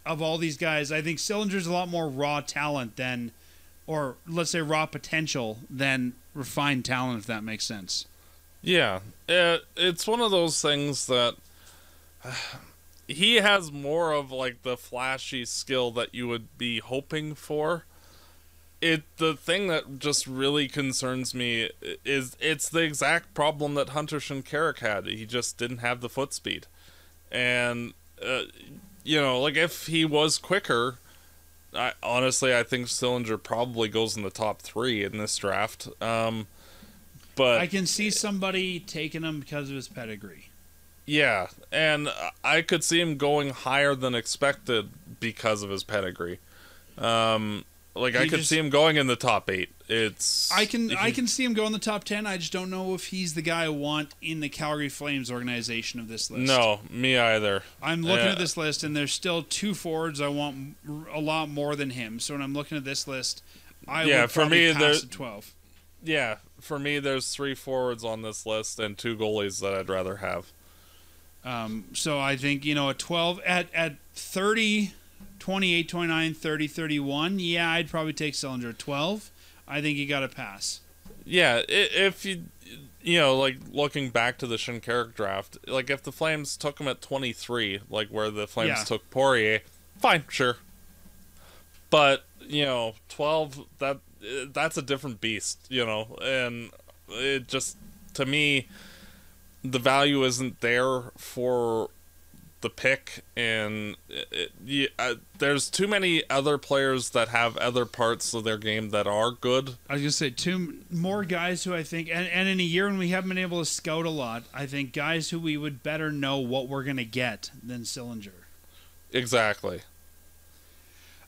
of all these guys, I think Sillinger's a lot more raw talent than, or let's say raw potential than refined talent, if that makes sense. Yeah, it, it's one of those things that he has more of like the flashy skill that you would be hoping for. It the thing that just really concerns me is it's the exact problem that Hunter Shinkaruk had. He just didn't have the foot speed, and uh, you know, like if he was quicker, I honestly I think Sillinger probably goes in the top three in this draft. Um, but I can see somebody taking him because of his pedigree. yeah, and I could see him going higher than expected because of his pedigree. Um, like I He could just- see him going in the top eight. It's I can if I can see him go in the top ten. I just don't know if he's the guy I want in the Calgary Flames organization of this list. No, me either. I'm looking Yeah. at this list, and there's still two forwards I want a lot more than him. So when I'm looking at this list, I Yeah, for me, pass there- 12. Yeah, for me, there's three forwards on this list and two goalies that I'd rather have. Um, so I think, you know, at 12, at, at 30, 28, 29, 30, 31, yeah, I'd probably take Sillinger. 12, I think you got to pass. Yeah, if you, you know, like looking back to the Shinkaruk draft, like if the Flames took him at 23, like where the Flames Yeah. took Poirier, fine, sure. But you know, 12 that that's a different beast, you know, and it just to me, the value isn't there for the pick, and it, it, uh, there's too many other players that have other parts of their game that are good. I was to say two more guys who I think, and, and in a year when we haven't been able to scout a lot, I think guys who we would better know what we're going to get than Sillinger. Exactly.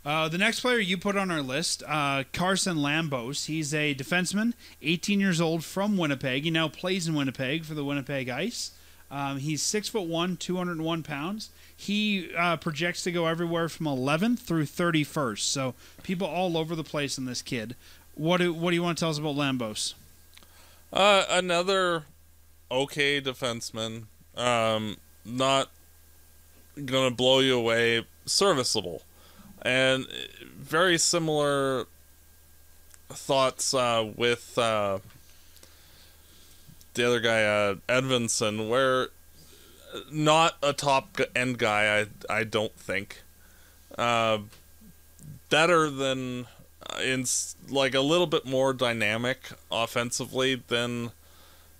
Uh, the next player you put on our list, uh, Carson Lambos. He's a defenseman, 18 years old, from Winnipeg. He now plays in Winnipeg for the Winnipeg Ice. Um, he's six foot one, 201 pounds. He uh, projects to go everywhere from 11th through 31st. So people all over the place in this kid. What do, what do you want to tell us about Lambos? Uh, another okay defenseman. Um, not gonna blow you away. Serviceable, and very similar thoughts uh, with uh, the other guy, uh, Edvinsson, where not a top end guy. I I don't think. Uh, better than uh, in like a little bit more dynamic offensively than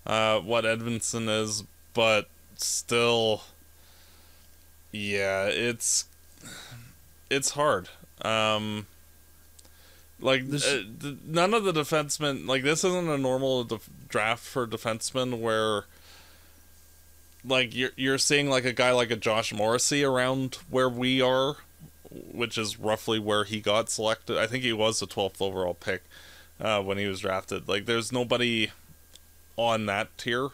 uh, what Edvinsson is, but still, yeah, it's it's hard. Um, like This- uh, none of the defensemen like this isn't a normal def- draft for defensemen where like you're you're seeing like a guy like a Josh Morrissey around where we are, which is roughly where he got selected. I think he was the 12th overall pick uh, when he was drafted. Like there's nobody on that tier.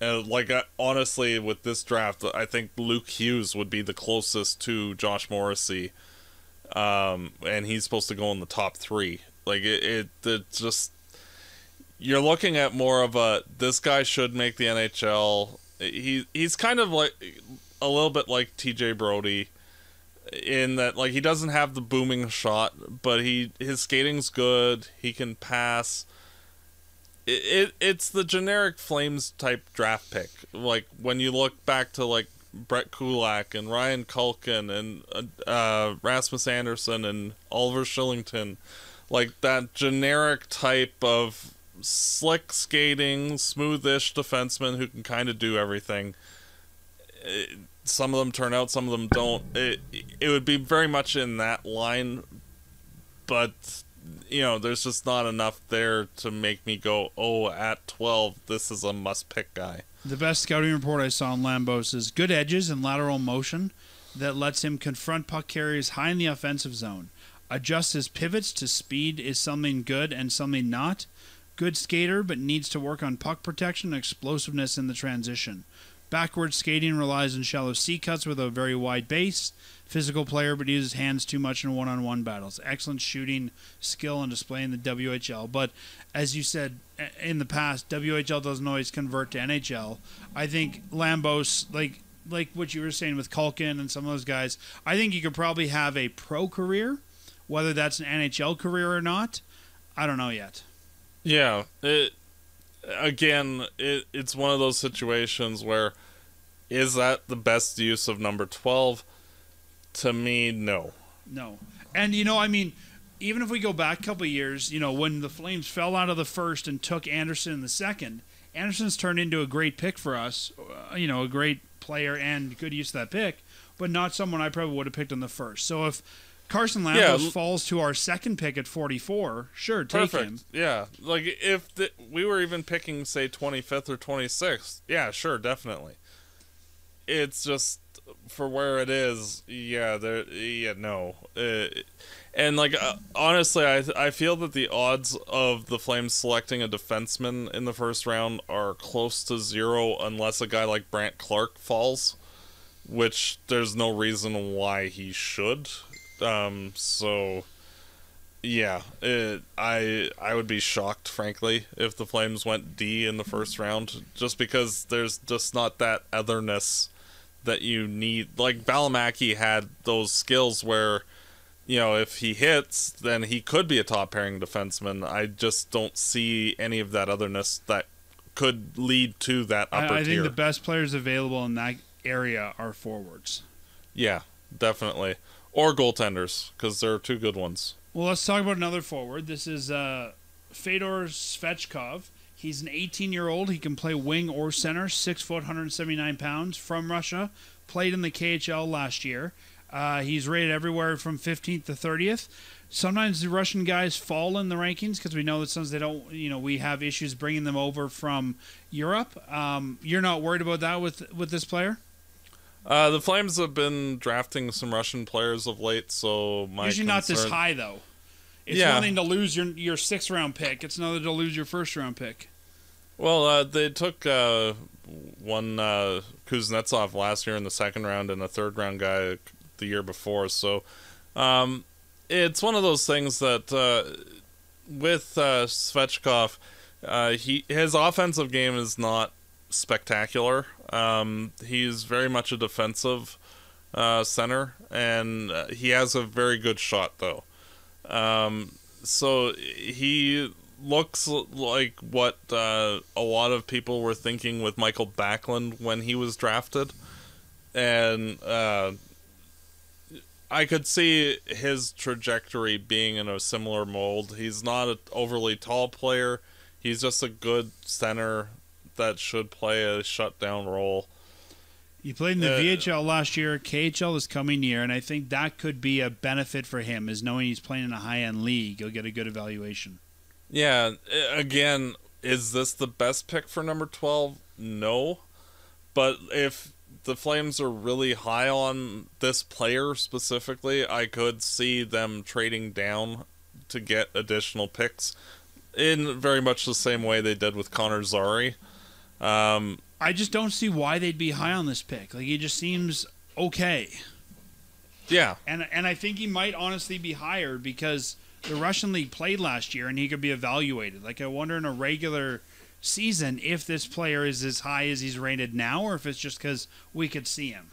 And like uh, honestly, with this draft, I think Luke Hughes would be the closest to Josh Morrissey, um, and he's supposed to go in the top three. Like it, it, it just you're looking at more of a this guy should make the NHL. He he's kind of like a little bit like TJ Brodie in that like he doesn't have the booming shot, but he his skating's good. He can pass. It, it it's the generic Flames type draft pick. Like when you look back to like Brett Kulak and Ryan Culkin and uh, uh, Rasmus Andersson and Oliver Kylington, like that generic type of slick skating, smoothish defenseman who can kind of do everything. It- some of them turn out, some of them don't. It it would be very much in that line, but you know, there's just not enough there to make me go, "Oh, at 12, this is a must-pick guy." The best scouting report I saw on Lambos is good edges and lateral motion that lets him confront puck carriers high in the offensive zone. Adjust his pivots to speed is something good and something not. Good skater, but needs to work on puck protection and explosiveness in the transition. Backward skating relies on shallow C cuts with a very wide base. Physical player, but uses hands too much in one on one battles. Excellent shooting skill and display in the WHL. But as you said in the past, WHL doesn't always convert to NHL. I think Lambos, like like what you were saying with Culkin and some of those guys, I think you could probably have a pro career, whether that's an NHL career or not. I don't know yet. Yeah, it again, it it's one of those situations where is that the best use of number 12? To me, no. No. And you know, I mean, even if we go back a couple years, you know, when the Flames fell out of the first and took Andersson in the second, Andersson's turned into a great pick for us. Uh, you know, a great player and good use of that pick, but not someone I probably would have picked in the first. So if Carson Lambos Yeah, falls to our second pick at 44. Sure, take Perfect. him. Yeah, like if the, we were even picking say 25th or 26th, yeah, sure, definitely. It's just for where it is. Yeah, there. Yeah, no. Uh, and like uh, honestly, I I feel that the odds of the Flames selecting a defenseman in the first round are close to zero unless a guy like Brandt Clarke falls, which there's no reason why he should. Um, so yeah, it, I I would be shocked, frankly, if the Flames went D in the first round, just because there's just not that otherness that you need. Like Valimaki had those skills where, you know, if he hits, then he could be a top pairing defenseman. I just don't see any of that otherness that could lead to that upper I, I tier. think the best players available in that area are forwards. yeah, definitely, or goaltenders because there are two good ones. Well, let's talk about another forward. This is uh, Fedor Svechkov. He's an 18 year old. He can play wing or center, six foot, 179 pounds, from Russia. Played in the KHL last year. Uh, he's rated everywhere from 15th to 30th. Sometimes the Russian guys fall in the rankings because we know that sometimes they don't. You know, we have issues bringing them over from Europe. Um, you're not worried about that with with this player. Uh, the Flames have been drafting some Russian players of late, so my Usually not this high though. It's Yeah. one thing to lose your your sixth round pick. It's another to lose your first round pick. Well, uh, they took uh, one uh, Kuznetsov last year in the second round and a third round guy the year before. So um, it's one of those things that uh, with uh, Svechkov, uh, he his offensive game is not spectacular. Um, he's very much a defensive uh, center, and uh, he has a very good shot though. Um, so he looks like what uh, a lot of people were thinking with Mikael Backlund when he was drafted, and uh, I could see his trajectory being in a similar mold. He's not an overly tall player. He's just a good center that should play a shutdown role. He played in the Uh, VHL last year. KHL is coming near, and I think that could be a benefit for him, is knowing he's playing in a high end league. He'll get a good evaluation. Yeah, again, is this the best pick for number 12? No. But if the Flames are really high on this player specifically, I could see them trading down to get additional picks in very much the same way they did with Connor Zary. Um, I just don't see why they'd be high on this pick. Like he just seems okay, yeah, and and I think he might honestly be higher because the Russian league played last year, and he could be evaluated. Like I wonder in a regular season if this player is as high as he's rated now, or if it's just because we could see him.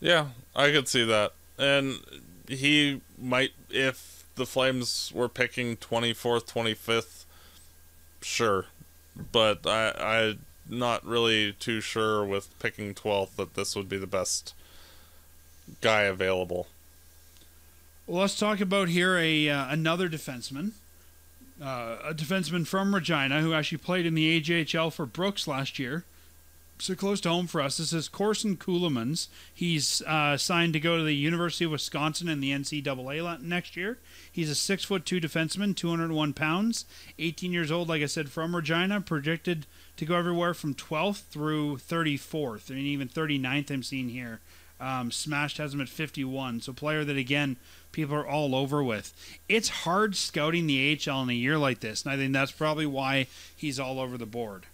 Yeah, I could see that. And he might, if the Flames were picking 24th, 25th, sure. But I, I'm not really too sure with picking 12th that this would be the best guy available. Well, let's talk about here a uh, another defenseman, uh, a defenseman from Regina who actually played in the AJHL for Brooks last year. So close to home for us. This is Corson Ceulemans. He's uh, signed to go to the University of Wisconsin in the NCAA next year. He's a six foot two defenseman, 201 pounds, 18 years old. Like I said, from Regina, projected to go everywhere from 12th through 34th, and even 39th. I'm seeing here. Um, Smashed has him at 51. So player that again people are all over with. It's hard scouting the AHL in a year like this, and I think that's probably why he's all over the board.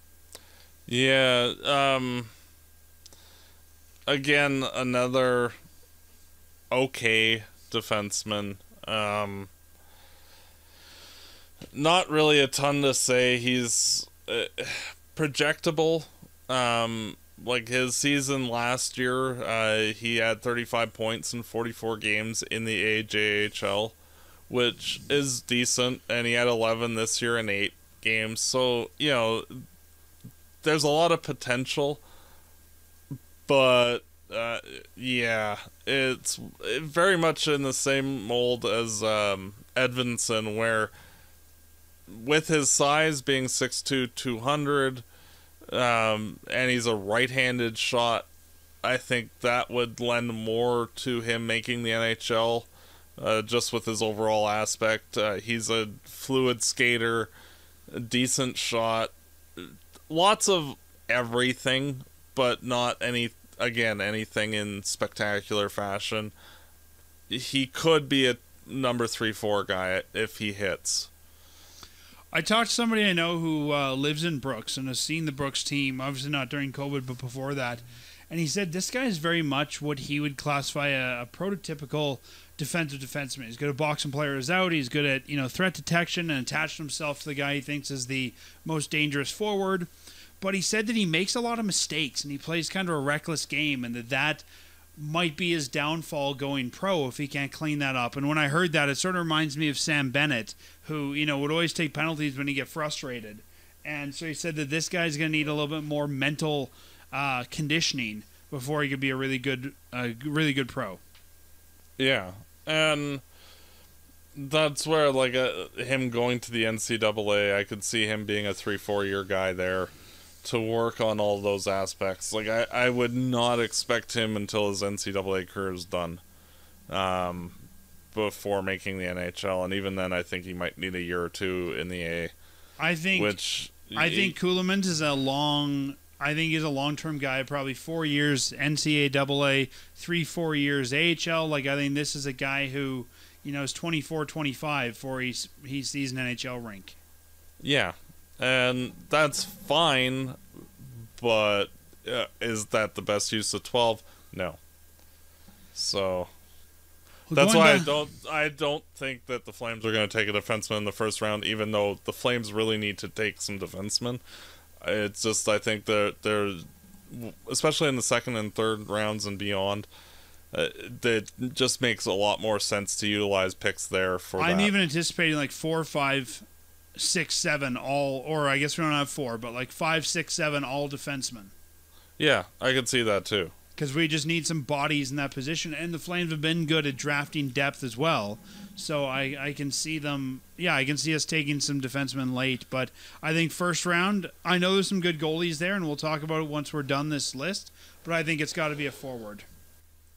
Yeah, um again another okay defenseman. Um not really a ton to say. He's uh, projectable. Um like his season last year, uh, he had 35 points in 44 games in the AJHL, which is decent, and he had 11 this year in 8 games. So, you know, there's a lot of potential, but uh, yeah, it's very much in the same mold as um, Edvinsson, where with his size being 6'2", 200, um, and he's a right-handed shot, I think that would lend more to him making the NHL. uh, just with his overall aspect. Uh, he's a fluid skater, a decent shot, lots of everything, but not any again anything in spectacular fashion. He could be a number three four guy if he hits. I talked to somebody I know who uh, lives in Brooks and has seen the Brooks team, obviously not during COVID, but before that. And he said this guy is very much what he would classify a, a prototypical defensive defenseman. He's good at boxing players out. He's good at you know threat detection and attaching himself to the guy he thinks is the most dangerous forward. But he said that he makes a lot of mistakes and he plays kind of a reckless game, and that that might be his downfall going pro if he can't clean that up. And when I heard that, it sort of reminds me of Sam Bennett, who you know would always take penalties when he get frustrated. And so he said that this guy's going to need a little bit more mental uh, conditioning before he could be a really good, uh, really good pro. Yeah, and that's where like uh, him going to the NCAA, I could see him being a three four year guy there to work on all those aspects. Like I, I would not expect him until his NCAA career is done, um, before making the NHL, and even then, I think he might need a year or two in the A. I think Which I think Ceulemans is a long. I think he's a long-term guy. Probably four years NCAA, three four years AHL. Like I think this is a guy who, you know, is 24, 25 before he's he sees an NHL rink. Yeah, and that's fine, but uh, is that the best use of twelve? No. So Well, that's why I don't. I don't think that the Flames are going to take a defenseman in the first round, even though the Flames really need to take some defensemen. It's just I think they're they're especially in the second and third rounds and beyond. Uh, that just makes a lot more sense to utilize picks there for I'm that. even anticipating like four, five, six, seven, all, or I guess we don't have four, but like five, six, seven, all defensemen. yeah, I could see that too. Because we just need some bodies in that position. And the Flames have been good at drafting depth as well. So I, I can see them. Yeah, I can see us taking some defensemen late. But I think first round, I know there's some good goalies there, and we'll talk about it once we're done this list. But I think it's got to be a forward.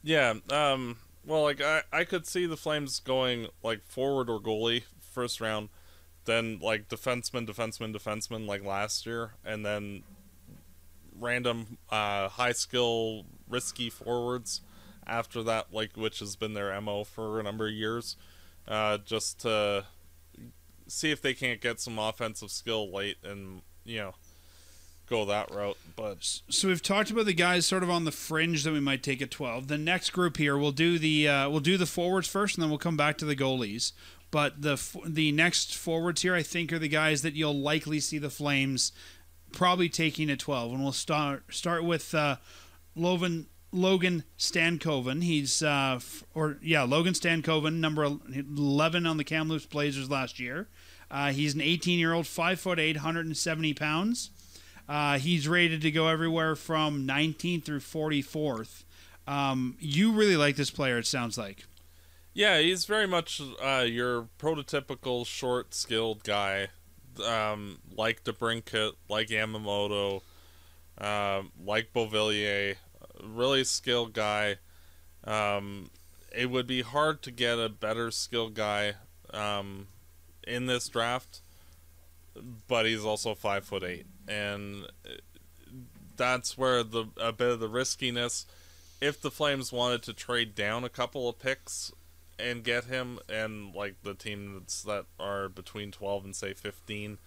Yeah, um well like I I could see the Flames going like forward or goalie first round, then like defenseman, defenseman, defenseman like last year, and then random uh high skill risky forwards after that, like which has been their MO for a number of years. Uh just to see if they can't get some offensive skill late and you know go that route. But So we've talked about the guys sort of on the fringe that we might take at 12. The next group here, we'll do the uh, we'll do the forwards first, and then we'll come back to the goalies. But the the next forwards here, I think, are the guys that you'll likely see the Flames probably taking at 12. And we'll start start with uh, Logan Logan Stankoven. He's uh, or yeah, Logan Stankoven, number 11 on the Kamloops Blazers last year. Uh, he's an 18 year old, five foot eight, 170 pounds. Uh, he's rated to go everywhere from 19th through 44th. Um, you really like this player, it sounds like. Yeah, he's very much uh, your prototypical short, skilled guy, um, like DeBrincat, like Yamamoto, um, like Beauvillier. Really skilled guy. Um, it would be hard to get a better skilled guy um, in this draft, but he's also five foot eight, and uh, that's where the a bit of the riskiness. If the Flames wanted to trade down a couple of picks and get him, and like the teams that are between 12 and say 15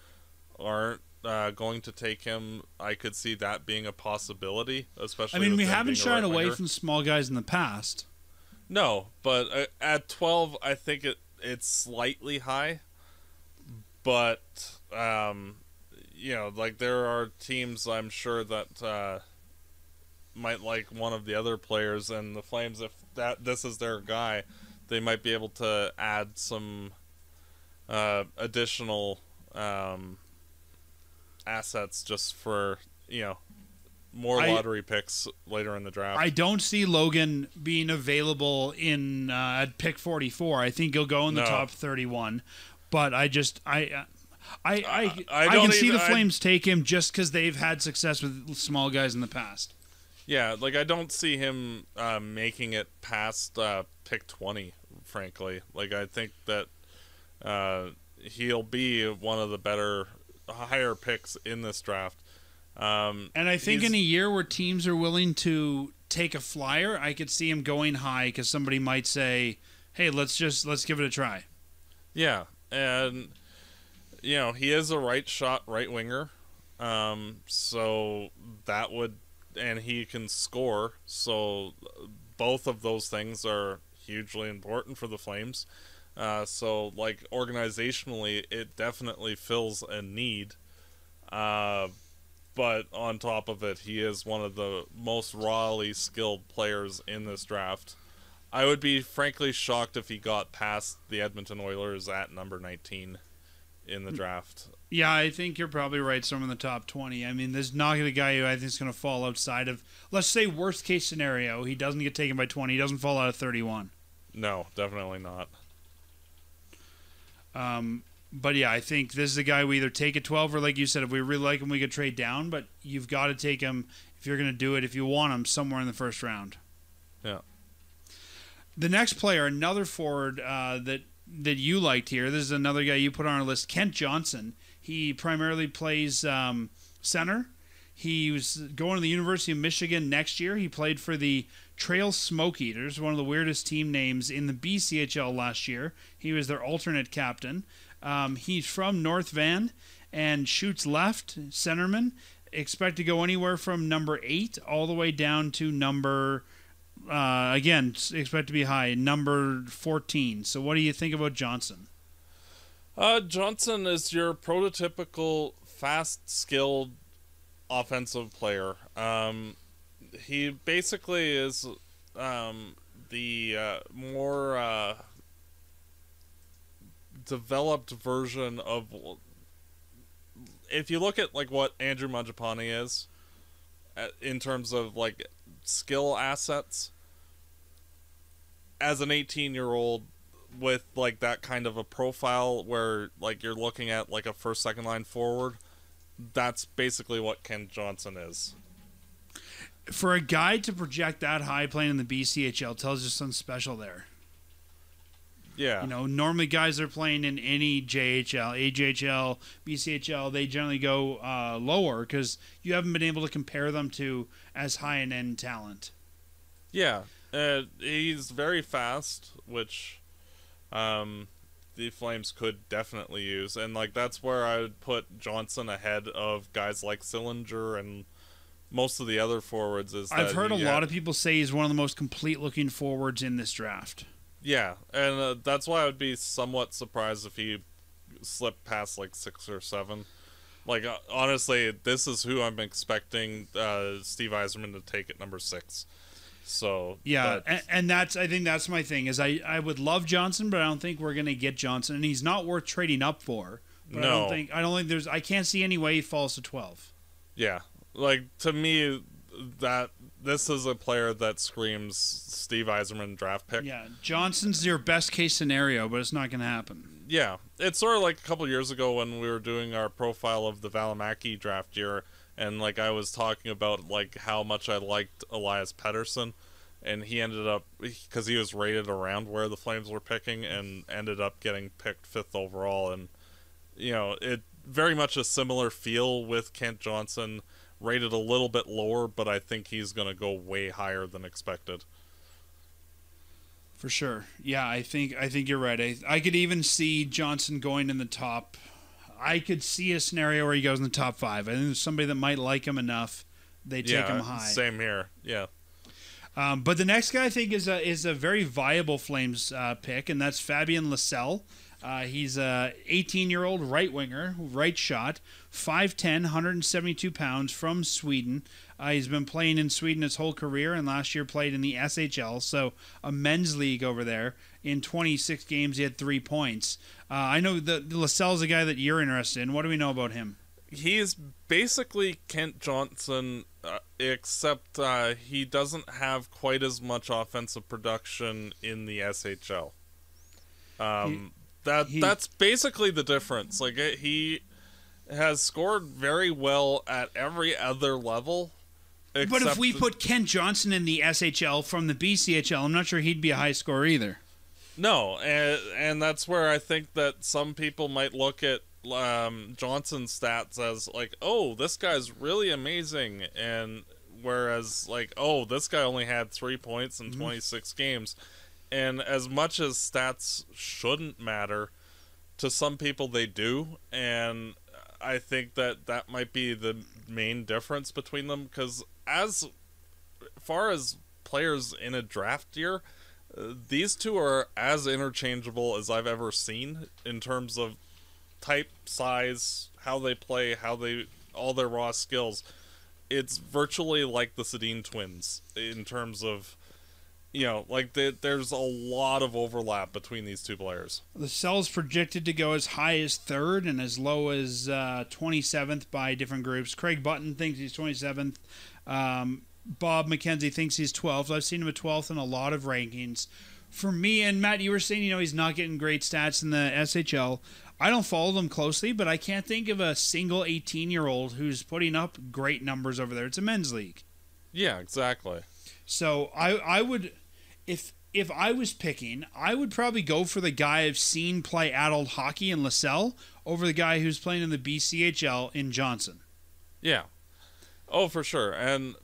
aren't uh, going to take him, I could see that being a possibility. Especially, I mean, we haven't shied away from small guys in the past. No, but uh, at 12, I think it it's slightly high. But um, you know, like there are teams I'm sure that uh, might like one of the other players, and the Flames, if that this is their guy, they might be able to add some uh, additional um, assets just for you know more I- lottery picks later in the draft. I don't see Logan being available in uh, at pick 44. I think he'll go in the No. top 31. But I just I uh, I I, I, I can don't see even- the I- Flames take him just because they've had success with small guys in the past. Yeah, like I don't see him uh, making it past uh, pick twenty frankly. Like I think that uh, he'll be one of the better, higher picks in this draft. Um, And I think in a year where teams are willing to take a flyer, I could see him going high because somebody might say, "Hey, let's just let's give it a try." Yeah, and you know he is a right shot right winger, um, so that would, and he can score. So both of those things are hugely important for the Flames. Uh, so like organizationally, it definitely fills a need. Uh, but on top of it, he is one of the most rawly skilled players in this draft. I would be frankly shocked if he got past the Edmonton Oilers at number 19 in the draft. Yeah, I think you're probably right. Somewhere in the top twenty. I mean, there's not going to be a guy who I think is going to fall outside of. Let's say worst case scenario, he doesn't get taken by twenty. He doesn't fall out of thirty-one. No, definitely not. Um, but yeah, I think this is a guy we either take at 12 or, like you said, if we really like him, we could trade down. But you've got to take him if you're going to do it, if you want him, somewhere in the first round. Yeah. The next player, another forward uh, that that you liked here. This is another guy you put on our list, Kent Johnson. He primarily plays um, center. He was going to the University of Michigan next year. He played for the Trail Smoke Eaters, one of the weirdest team names in the BCHL last year. He was their alternate captain. Um, he's from North Van and shoots left, centerman. Expect to go anywhere from number eight all the way down to number, uh, again, expect to be high, number 14. So, what do you think about Johnson? Uh, Johnson is your prototypical fast, skilled offensive player. Um, he basically is um, the uh, more uh, developed version of. If you look at like what Andrew Mangiapane is, uh, in terms of like skill assets, as an 18 year old with like that kind of a profile where like you're looking at like a first second line forward that's basically what Kent Johnson is. For a guy to project that high playing in the BCHL tells you something special there. Yeah. You know, normally guys are playing in any JHL, AJHL, BCHL, they generally go uh, lower because you haven't been able to compare them to as high an end talent. Yeah. Uh, he's very fast, which um, the Flames could definitely use. And like that's where I would put Johnson ahead of guys like Sillinger and most of the other forwards is I've heard a he lot of people say he's one of the most complete looking forwards in this draft. Yeah, and uh, that's why I would be somewhat surprised if he slipped past like six or seven. Like uh, honestly, this is who I'm expecting uh, Steve Yzerman to take at number six. So Yeah, but- and, and that's I think that's my thing is I, I would love Johnson, but I don't think we're gonna get Johnson, and he's not worth trading up for. But I No. don't think I don't think there's I can't see any way he falls to twelve. yeah, like to me, that this is a player that screams Steve Yzerman draft pick. Yeah, Johnson's your best case scenario, but it's not gonna happen. Yeah, it's sort of like a couple years ago when we were doing our profile of the Valimaki draft year, and like I was talking about like how much I liked Elias Pettersson, and he ended up because he was rated around where the Flames were picking, and ended up getting picked fifth overall, and you know it very much a similar feel with Kent Johnson, rated a little bit lower, but I think he's going to go way higher than expected. For sure. Yeah, I think I think you're right. I I could even see Johnson going in the top. I could see a scenario where he goes in the top five. I think there's somebody that might like him enough. They take yeah, him high. same here. Yeah. Um, but the next guy I think is a is a very viable Flames uh, pick, and that's Fabian Lysell. Uh, he's a 18 year old right winger, right shot, 5'10", 172 pounds from Sweden. Uh, he's been playing in Sweden his whole career, and last year played in the SHL, so a men's league over there. In 26 games, he had three points. Uh, I know that Lysell is a guy that you're interested in. What do we know about him? he's basically Kent Johnson, uh, except uh, he doesn't have quite as much offensive production in the SHL. Um, that he- that's basically the difference. Like it, he has scored very well at every other level. But if we put Kent Johnson in the SHL from the BCHL, I'm not sure he'd be a high scorer either. No, and and that's where I think that some people might look at um, Johnson's stats as like, oh, this guy's really amazing, and whereas like, oh, this guy only had three points in 26 games, and as much as stats shouldn't matter, to some people they do, and I think that that might be the main difference between them because as far as players in a draft year, these two are as interchangeable as I've ever seen in terms of type, size, how they play, how they all their raw skills. It's virtually like the Sedin twins in terms of you know, like the, there's a lot of overlap between these two players. Lysell projected to go as high as third and as low as uh, 27th by different groups. Craig Button thinks he's 27th. Um, Bob McKenzie thinks he's 12th. I've seen him at 12th in a lot of rankings. For me, and Matt, you were saying, you know, he's not getting great stats in the SHL. I don't follow them closely, but I can't think of a single 18 year old who's putting up great numbers over there. It's a men's league. Yeah, exactly. So I, I would if if I was picking, I would probably go for the guy I've seen play adult hockey in Lysell over the guy who's playing in the BCHL in Johnson. Yeah. Oh, for sure. And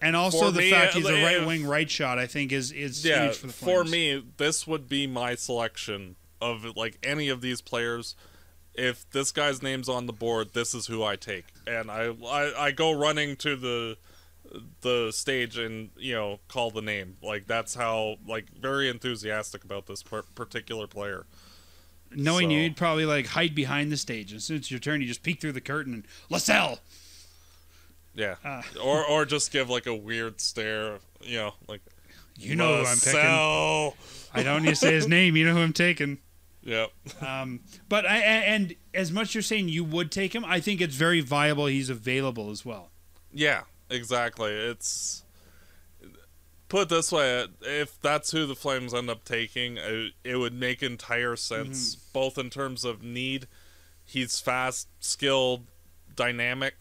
and also the me, fact he's a uh, right wing right shot, I think is is yeah, huge for the for me, this would be my selection of like any of these players. If this guy's name's on the board, this is who I take, and I I, I go running to the the stage and you know call the name. Like that's how like very enthusiastic about this par- particular player. Knowing you, so- you'd probably like hide behind the stage. As soon as it's your turn, you just peek through the curtain and Lysell. Yeah, Ah. or or just give like a weird stare. You know, like You know who I'm picking. I don't need to say his name. You know who I'm taking. Yep. Um, but I and as much you're saying you would take him, I think it's very viable. He's available as well. Yeah, exactly. It's put it this way: if that's who the Flames end up taking, it, it would make entire sense, both in terms of need. He's fast, skilled, dynamic,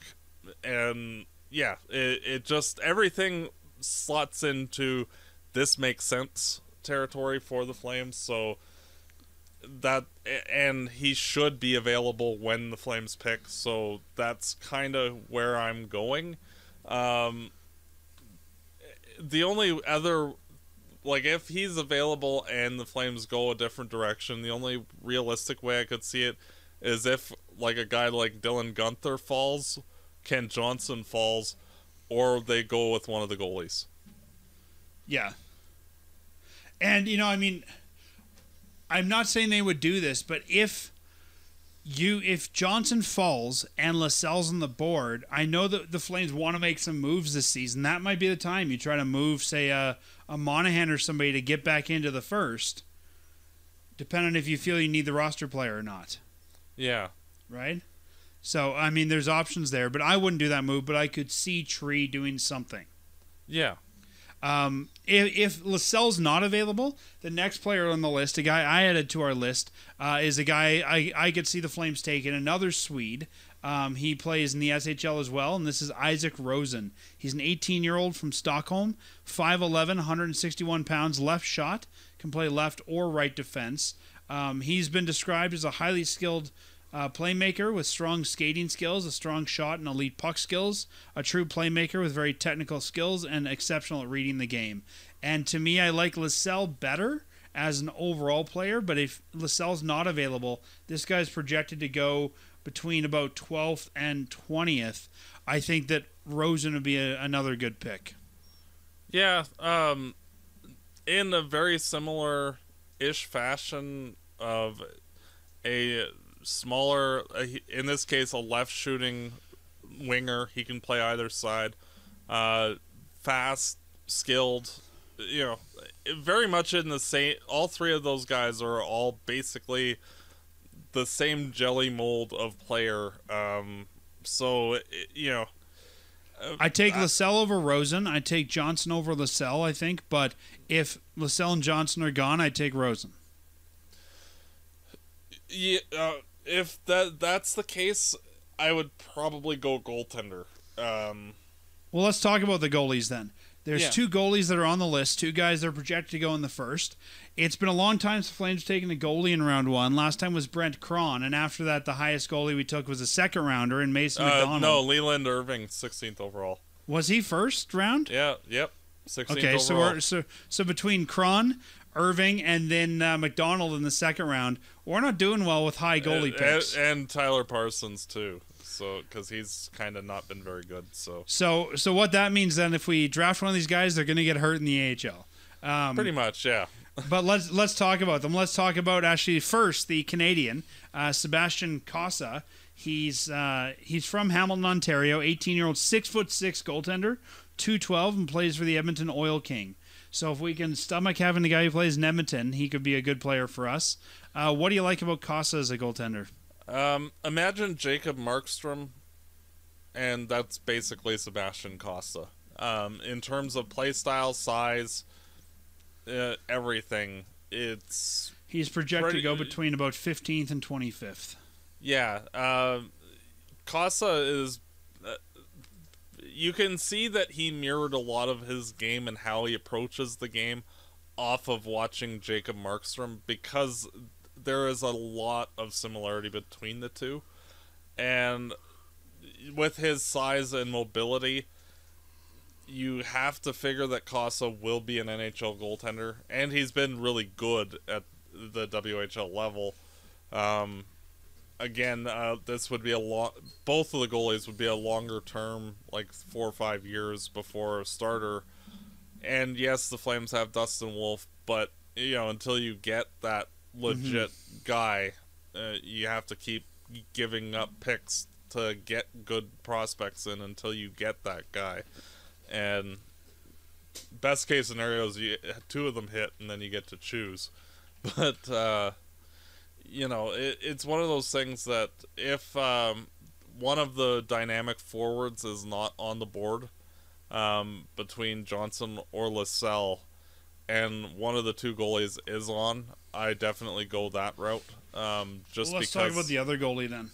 and yeah, it it just everything slots into this makes sense territory for the Flames. So that and he should be available when the Flames pick. So that's kind of where I'm going. Um, the only other like if he's available and the Flames go a different direction, the only realistic way I could see it is if like a guy like Dylan Guenther falls, Kent Johnson falls, or they go with one of the goalies. Yeah. And you know, I mean, I'm not saying they would do this, but if you if Johnson falls and Lysell on the board, I know that the Flames want to make some moves this season. That might be the time you try to move, say, a, a Monahan or somebody to get back into the first, depending if you feel you need the roster player or not, Yeah. right? So I mean, there's options there, but I wouldn't do that move. But I could see Tree doing something. Yeah. Um, if, if Lysell not available, the next player on the list, a guy I added to our list, uh, is a guy I, I could see the Flames taking, another Swede. Um, he plays in the SHL as well, and this is Isak Rosen. He's an 18 year old from Stockholm, 5'11, 161 pounds, left shot, can play left or right defense. Um, he's been described as a highly skilled uh, playmaker with strong skating skills, a strong shot, and elite puck skills. A true playmaker with very technical skills and exceptional at reading the game. And to me, I like Lysell better as an overall player. But if Lysell not available, this guy's projected to go between about 12th and 20th. I think that Rosen would be a, another good pick. Yeah, um, in a very similar ish fashion of a smaller, uh, in this case, a left shooting winger. He can play either side. Uh, fast, skilled, you know, very much in the same. All three of those guys are all basically the same jelly mold of player. Um, so, you know, I take Lysell over Rosen. I take Johnson over Lysell, I think. But if Lysell and Johnson are gone, I take Rosen. Yeah, uh, if that that's the case, I would probably go goaltender. Um, Well, let's talk about the goalies then. There's Yeah. two goalies that are on the list, two guys that are projected to go in the first. It's been a long time since the Flames have taken a goalie in round one. Last time was Brent Krahn, and after that, the highest goalie we took was a second rounder in Mason Uh, McDonald. no, Leland Irving, 16th overall. Was he first round? Yeah, yep. 16th Okay, so overall. we're so so between Cron, Irving, and then uh, McDonald in the second round, we're not doing well with high goalie and, picks. and, and Tyler Parsons too. So because he's kind of not been very good. So so so what that means then, if we draft one of these guys, they're going to get hurt in the AHL. Um, pretty much, yeah. but let's let's talk about them. Let's talk about actually first the Canadian uh, Sebastian Cossa. He's uh, he's from Hamilton, Ontario. 18 year old, six foot six goaltender, 212, and plays for the Edmonton Oil King. So if we can stomach having the guy who plays in Edmonton, he could be a good player for us. Uh, what do you like about Cossa as a goaltender? Um, imagine Jacob Markstrom, and that's basically Sebastian Cossa. Um, in terms of play style, size, uh, everything, it's He's projected Pretty- to go between about 15th and 25th. Yeah, um, Cossa is. You can see that he mirrored a lot of his game and how he approaches the game off of watching Jacob Markstrom because there is a lot of similarity between the two. And with his size and mobility, you have to figure that Cossa will be an NHL goaltender, and he's been really good at the WHL level. Um, again, uh, this would be a lot. Both of the goalies would be a longer term, like four or five years before a starter. And yes, the Flames have Dustin Wolf, but you know until you get that legit guy, uh, you have to keep giving up picks to get good prospects in until you get that guy. And best case scenario is you, two of them hit, and then you get to choose. But uh, you know, it, it's one of those things that if um, one of the dynamic forwards is not on the board um, between Johnson or Lysell, and one of the two goalies is on, I definitely go that route. Um, just Let's because talk about the other goalie then.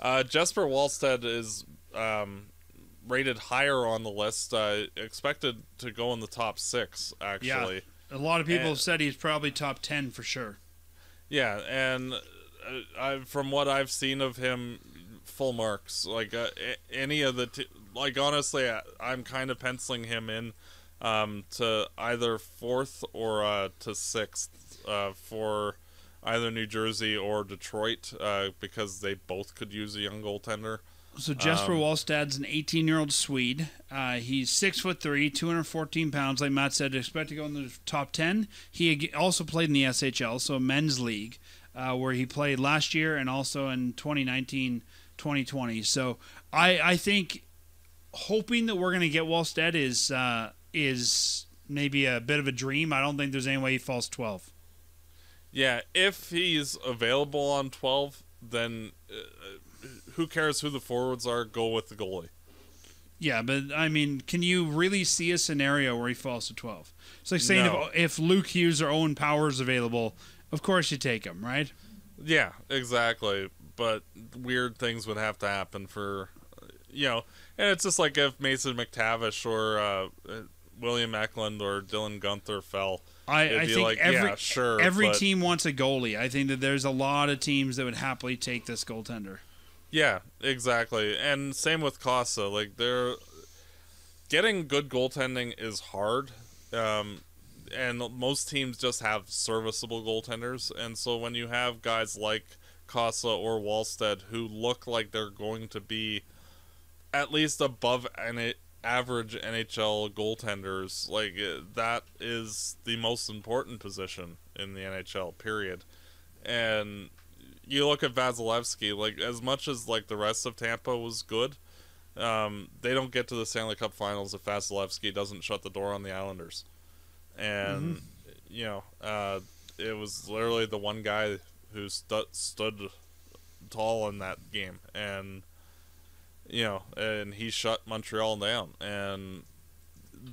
uh, Jesper Wallstedt is um, rated higher on the list. Uh, expected to go in the top six, actually. Yeah, A lot of people And- have said he's probably top 10 for sure. Yeah, and uh, I, from what I've seen of him, full marks. Like uh, any of the, t- like honestly, I, I'm kind of penciling him in um, to either fourth or uh, to sixth uh, for either New Jersey or Detroit uh, because they both could use a young goaltender. So Jesper Um, Wallstedt's an 18-year-old Swede. Uh, he's six foot three, 214 pounds. Like Matt said, expect to go in the top 10. He also played in the SHL, so men's league, uh, where he played last year and also in 2019, 2020. So I, I think hoping that we're going to get Wallstad is uh, is maybe a bit of a dream. I don't think there's any way he falls 12. Yeah, if he's available on 12, then uh, who cares who the forwards are? Go with the goalie. Yeah, but I mean, can you really see a scenario where he falls to 12? It's like saying No. if, if Luke Hughes or Owen Powers available, of course you take him, right? Yeah, exactly. But weird things would have to happen for, you know, and it's just like if Mason McTavish or uh, William Eklund or Dylan Guenther fell. I, I think like, every yeah, sure, every but- team wants a goalie. I think that there's a lot of teams that would happily take this goaltender. Yeah, exactly. And same with Cossa. Like they're getting good goaltending is hard. Um, and most teams just have serviceable goaltenders. And so when you have guys like Cossa or Wallstedt who look like they're going to be at least above an average NHL goaltenders, like uh, that is the most important position in the NHL. Period. And you look at Vasilevskiy, like as much as like the rest of Tampa was good, um, they don't get to the Stanley Cup Finals if Vasilevskiy doesn't shut the door on the Islanders. And you know, uh, it was literally the one guy who stu- stood tall in that game, and you know, and he shut Montreal down, and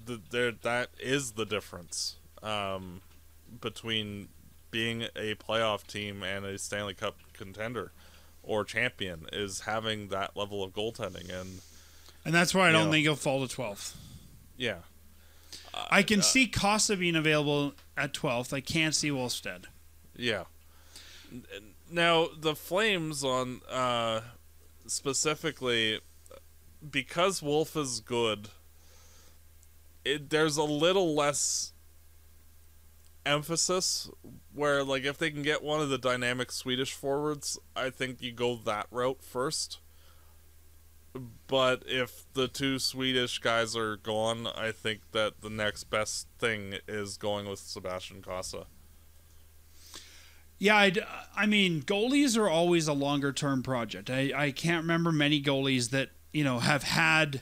the, there that is the difference um, between being a playoff team and a Stanley Cup contender or champion is having that level of goaltending and And that's why I don't Yeah. think he'll fall to 12th. yeah I can see Cossa being available at 12th. I can't see Wallstedt. Yeah. Now the Flames on uh, specifically because Wolf is good. It, there's a little less emphasis where like if they can get one of the dynamic Swedish forwards, I think you go that route first. But if the two Swedish guys are gone, I think that the next best thing is going with Sebastian Cossa. Yeah, I'd, I mean, goalies are always a longer term project. I, I can't remember many goalies that, you know, have had,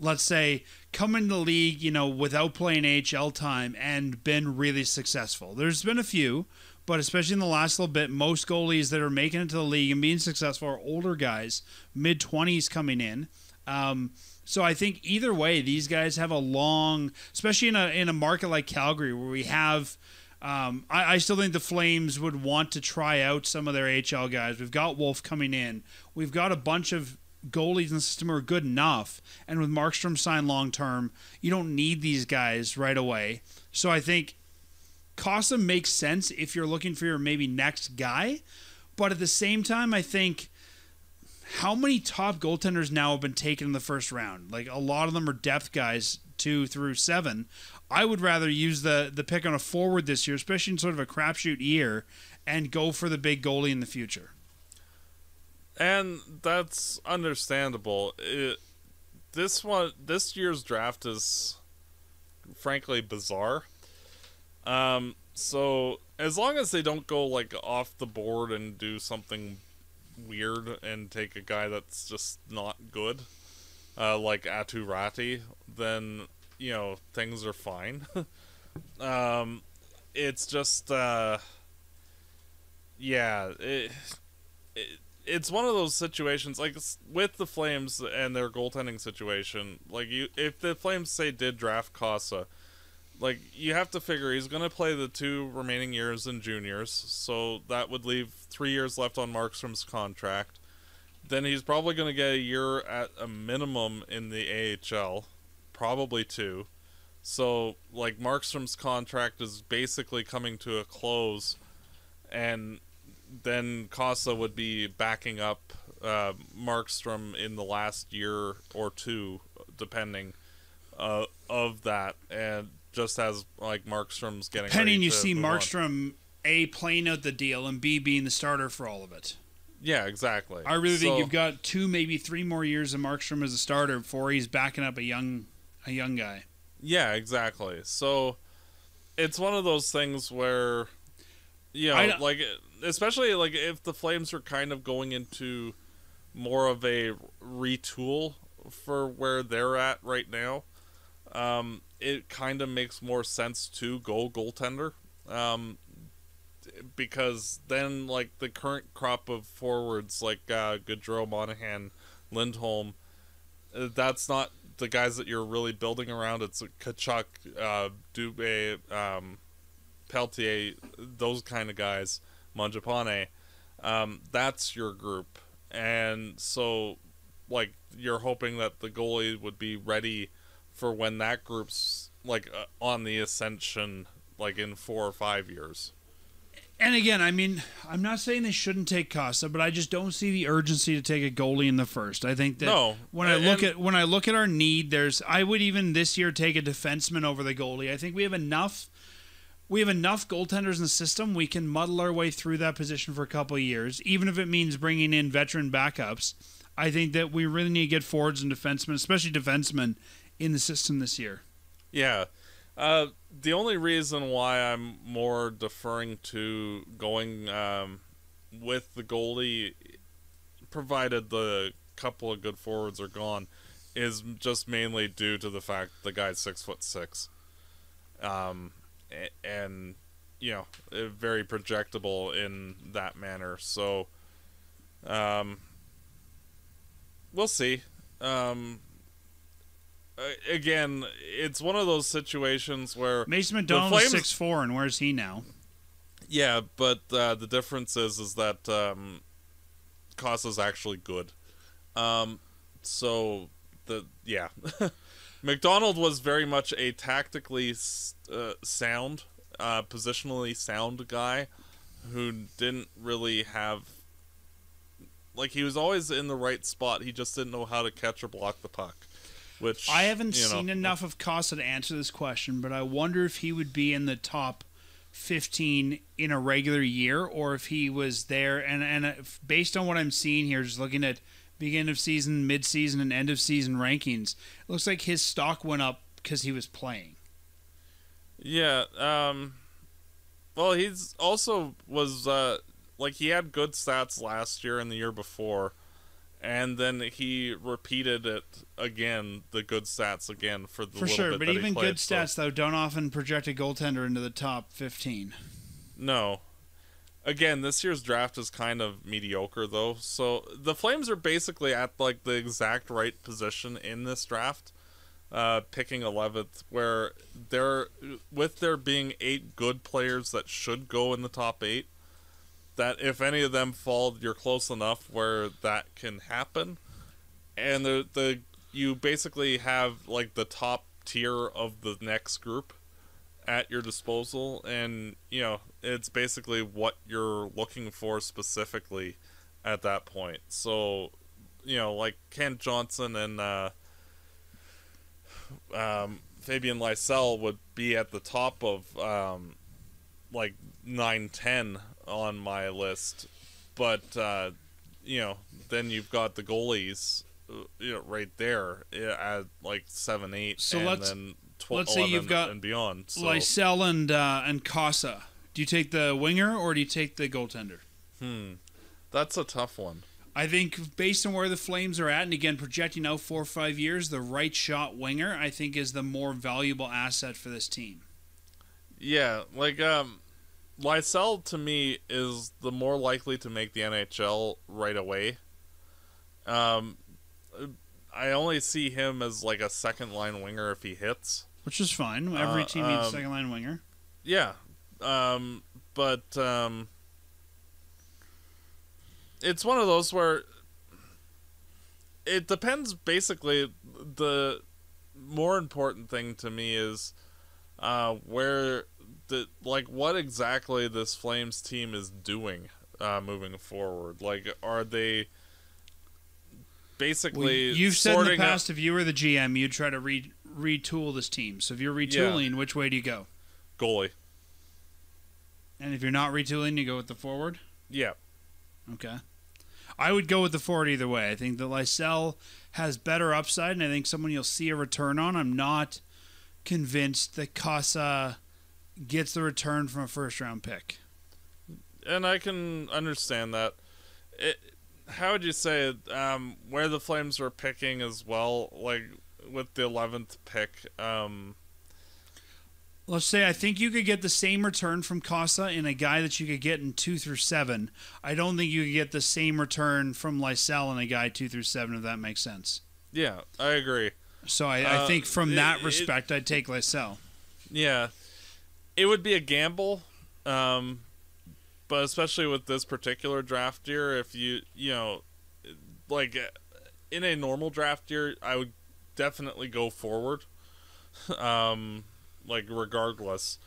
let's say, come into the league, you know, without playing AHL time and been really successful. There's been a few, but especially in the last little bit, most goalies that are making it to the league and being successful are older guys, mid 20s coming in. Um, so I think either way, these guys have a long, especially in a in a market like Calgary where we have. Um, I, I still think the Flames would want to try out some of their HL guys. We've got Wolf coming in. We've got a bunch of goalies in the system are good enough. And with Markstrom signed long term, you don't need these guys right away. So I think Cossa makes sense if you're looking for your maybe next guy. But at the same time, I think how many top goaltenders now have been taken in the first round? Like a lot of them are depth guys, two through seven. I would rather use the the pick on a forward this year, especially in sort of a crapshoot year, and go for the big goalie in the future. And that's understandable. It, this one, this year's draft is frankly bizarre. Um, so as long as they don't go like off the board and do something weird and take a guy that's just not good, uh, like Aturati, then you know things are fine. um, it's just, uh, yeah, it, it it's one of those situations like with the Flames and their goaltending situation. Like you, if the Flames say did draft Cossa, like you have to figure he's going to play the two remaining years in juniors, so that would leave three years left on Markstrom's contract. Then he's probably going to get a year at a minimum in the AHL, probably two. So like Markstrom's contract is basically coming to a close, and then Cossa would be backing up uh, Markstrom in the last year or two, depending uh, of that, and just as like Markstrom's getting Depending, you see move on. Markstrom a playing out the deal and b being the starter for all of it. Yeah, exactly. I really think you've got two, maybe three more years of Markstrom as a starter before he's backing up a young, a young guy. Yeah, exactly. So it's one of those things where you know, like especially like if the Flames are kind of going into more of a retool for where they're at right now, um, it kind of makes more sense to go goaltender. Um, because then like the current crop of forwards like uh, Gaudreau, Monahan, Lindholm, uh, that's not the guys that you're really building around. It's Tkachuk, uh, Dubé, um, Pelletier, those kind of guys, Mangiapane. Um, that's your group, and so like you're hoping that the goalie would be ready for when that group's like uh, on the ascension, like in four or five years. And again, I mean, I'm not saying they shouldn't take Cossa, but I just don't see the urgency to take a goalie in the first. I think that No, when I and- look at when I look at our need, there's I would even this year take a defenseman over the goalie. I think we have enough we have enough goaltenders in the system. We can muddle our way through that position for a couple of years, even if it means bringing in veteran backups. I think that we really need to get forwards and defensemen, especially defensemen, in the system this year. Yeah. Uh, the only reason why I'm more deferring to going um, with the goalie, provided the couple of good forwards are gone, is just mainly due to the fact the guy's six foot six, um, and you know uh, very projectable in that manner. So, um, we'll see. Um, again, it's one of those situations where Mason McDonald is Flames- six four, and where's he now? yeah, but uh, the difference is is that um, Cossa's actually good. Um, so the yeah, McDonald was very much a tactically uh, sound, uh, positionally sound guy who didn't really have like he was always in the right spot. He just didn't know how to catch or block the puck. Which I haven't you know, seen enough of Cossa to answer this question, but I wonder if he would be in the top 15 in a regular year or if he was there and and if- based on what I'm seeing here just looking at beginning of season, mid season and end of season rankings, it looks like his stock went up cuz he was playing. Yeah. Um. Well, he's also was uh like he had good stats last year and the year before, and then he repeated it again, the good stats again for the For little sure, bit but even played, good so- stats though don't often project a goaltender into the top 15. No. Again, this year's draft is kind of mediocre though. So the Flames are basically at like the exact right position in this draft, uh, picking 11th, where there, with there being eight good players that should go in the top eight, that if any of them fall, you're close enough where that can happen, and the the you basically have like the top tier of the next group at your disposal and you know it's basically what you're looking for specifically at that point. So you know like Kent Johnson and uh um Fabian Lysell would be at the top of um like 9 10 on my list. But uh you know then you've got the goalies uh, you know right there at like 7 8 So and let's- then let's say you've got and beyond. So Lysell and uh, and Cossa. Do you take the winger or do you take the goaltender? Hmm. That's a tough one. I think based on where the Flames are at, and again projecting out four or five years, the right shot winger I think is the more valuable asset for this team. Yeah, like um Lysell to me is the more likely to make the NHL right away. Um I only see him as like a second line winger if he hits. Which is fine. Every Uh, team needs a um, second line winger. Yeah. Um but um it's one of those where it depends basically the more important thing to me is uh where the like what exactly this Flames team is doing uh moving forward. Like are they Well, basically you've said in the sorting out- past if you were the GM, you'd try to re- retool this team. So if you're retooling, which way do you go? goalie. And if you're not retooling, you go with the forward. Yeah. Okay. I would go with the forward either way. I think that Lysell has better upside, and I think someone you'll see a return on. I'm not convinced that Cossa gets the return from a first round pick. and I can understand that. It, how would you say? Um, where the Flames were picking as well, like with the eleventh pick. Um, Let's say I think you could get the same return from Cossa in a guy that you could get in two through seven. I don't think you could get the same return from Lysell in a guy two through seven, if that makes sense. yeah, I agree. So I, I Uh, think from it- that it- respect, I'd take Lysell. Yeah, it would be a gamble, um, but especially with this particular draft year, if you you know, like in a normal draft year, I would definitely go forward, um, like regardless.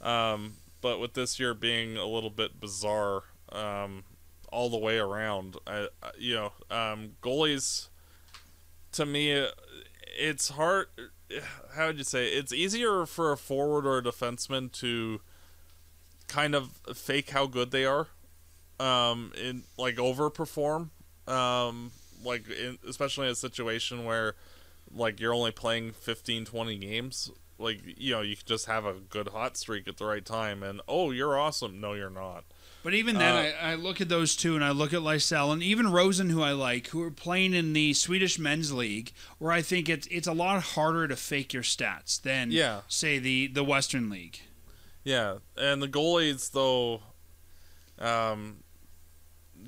Um, but with this year being a little bit bizarre, um, all the way around, I, you know, um, goalies. To me, it's hard how would you say it's easier for a forward or a defenseman to kind of fake how good they are um in like overperform um like in, especially in a situation where like you're only playing 15 20 games like you know you could just have a good hot streak at the right time and oh you're awesome no you're not But even then, Uh, I, I look at those two, and I look at Lysell and even Rosen, who I like, who are playing in the Swedish men's league, where I think it's it's a lot harder to fake your stats than, Yeah. say the the Western League. Yeah, and the goalies though, um,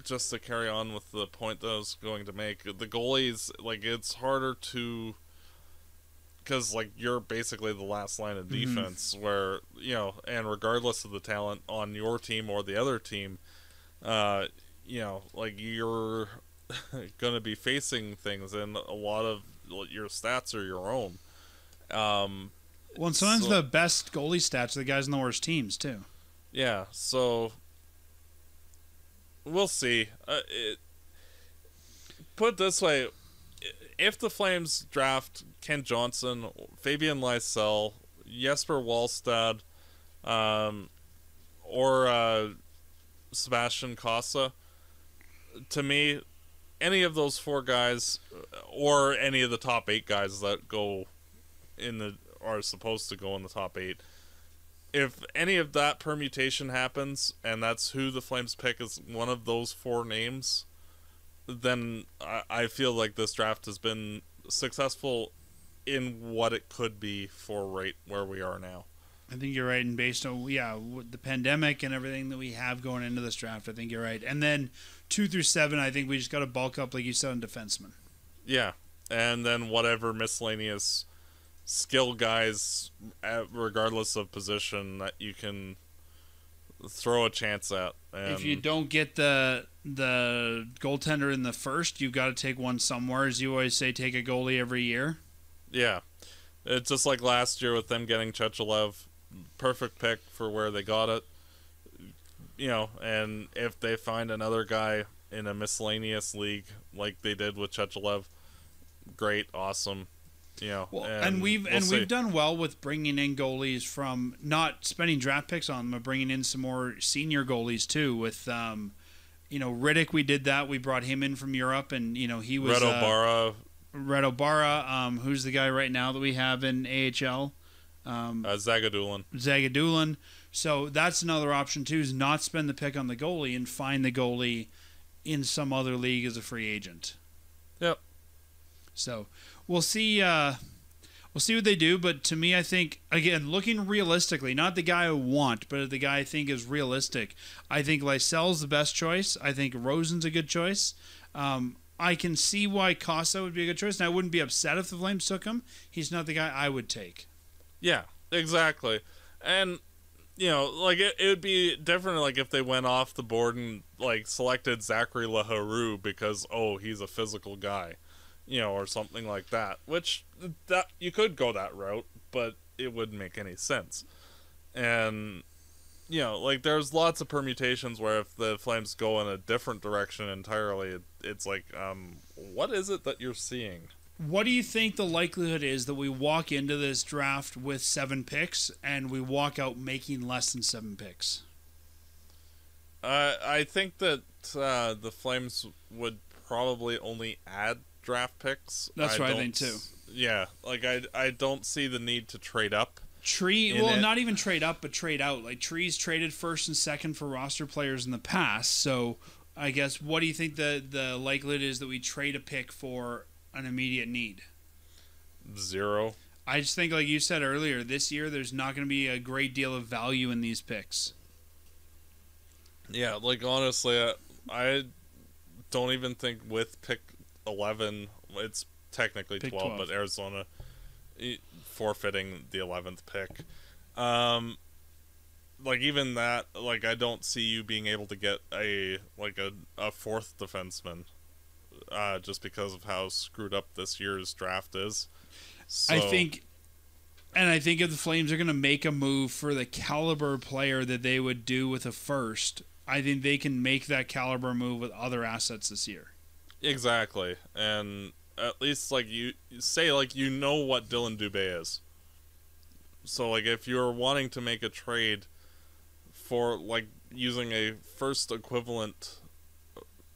just to carry on with the point that I was going to make, the goalies like it's harder to, because like you're basically the last line of Mhm. defense, where you know, and regardless of the talent on your team or the other team, uh, you know, like you're gonna be facing things, and a lot of your stats are your own. Um, Well, and sometimes So- the best goalie stats are the guys in the worst teams too. yeah, so we'll see. Uh, it, put it this way: if the Flames draft Kent Johnson, Fabian Lysell, Jesper Wallstedt, um, or uh, Sebastian Cossa, to me, any of those four guys, or any of the top eight guys that go in the are supposed to go in the top eight. If any of that permutation happens, and that's who the Flames pick is one of those four names, then I, I feel like this draft has been successful in what it could be for right where we are now. I think you're right, and based on yeah the pandemic and everything that we have going into this draft, I think you're right. And then two through seven, I think we just got to bulk up, like you said, on defensemen. Yeah, and then whatever miscellaneous skill guys, regardless of position, that you can throw a chance at. And if you don't get the the goaltender in the first, you've got to take one somewhere. As you always say, take a goalie every year. yeah, it's just like last year with them getting Chechelev, perfect pick for where they got it. You know, and if they find another guy in a miscellaneous league like they did with Chechelev, great, awesome. Know, Well, and, we've we'll and see. we've done well with bringing in goalies from not spending draft picks on them, but bringing in some more senior goalies too. With um, you know Rittich, we did that. We brought him in from Europe, and you know he was Red uh, O'Bara, Red O'Bara, um, who's the guy right now that we have in AHL, um, uh, Zagidulin. Zagidulin. So that's another option too: is not spend the pick on the goalie and find the goalie in some other league as a free agent. Yep. So we'll see. Uh, we'll see what they do. But to me, I think again, looking realistically, not the guy I want, but the guy I think is realistic. I think Lysell's the best choice. I think Rosen's a good choice. Um, I can see why Cossa would be a good choice, and I wouldn't be upset if the Flames took him. He's not the guy I would take. Yeah, exactly. And you know, like it, it would be different like if they went off the board and like selected Zachary L'Heureux because oh he's a physical guy, you know, or something like that. Which that you could go that route, but it wouldn't make any sense. And you know, like there's lots of permutations where if the Flames go in a different direction entirely, it, it's like, um, what is it that you're seeing? What do you think the likelihood is that we walk into this draft with seven picks and we walk out making less than seven picks? Uh, I think that uh, the Flames would probably only add draft picks. That's what I think, too. Yeah, like I, I don't see the need to trade up. Tree, well, it. not even trade up, but trade out. Like Tree's traded first and second for roster players in the past. So, I guess what do you think the the likelihood is that we trade a pick for an immediate need? Zero. I just think, like you said earlier, this year there's not going to be a great deal of value in these picks. Yeah, like honestly, I, I don't even think with pick eleven, it's technically 12, 12. but Arizona forfeiting the eleventh pick. Um, like even that, like I don't see you being able to get a like a, a fourth defenseman, uh, just because of how screwed up this year's draft is. So, I think, and I think if the Flames are going to make a move for the caliber player that they would do with a first, I think they can make that caliber move with other assets this year. Exactly, and at least like you say, like you know what Dillon Dubé is. So like if you're wanting to make a trade for like using a first equivalent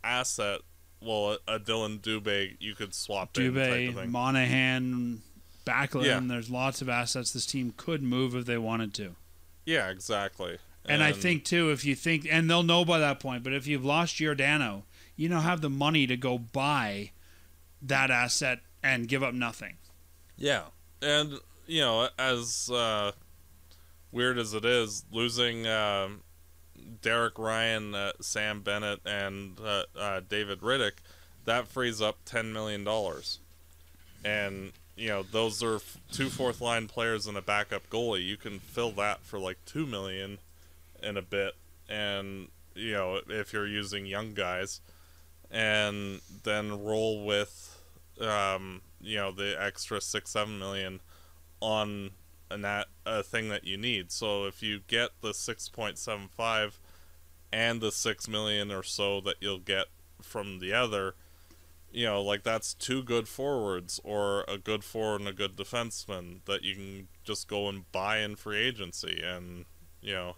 asset, well, a, a Dillon Dubé you could swap in type of Dubé, thing. Monahan, Backlund. Yeah. There's lots of assets this team could move if they wanted to. yeah, exactly. And, I think too, if you think, and they'll know by that point. But if you've lost Giordano, you don't have the money to go buy that asset and give up nothing. Yeah, and you know, as uh, weird as it is, losing um, Derek Ryan, uh, Sam Bennett, and uh, uh, David Rittich, that frees up ten million dollars, and you know those are two fourth line players and a backup goalie. You can fill that for like 2 million in a bit, and you know if you're using young guys, and then roll with um, you know the extra six seven million on a a thing that you need. So if you get the six point seven five and the six million or so that you'll get from the other, you know, like that's two good forwards or a good forward and a good defenseman that you can just go and buy in free agency and you know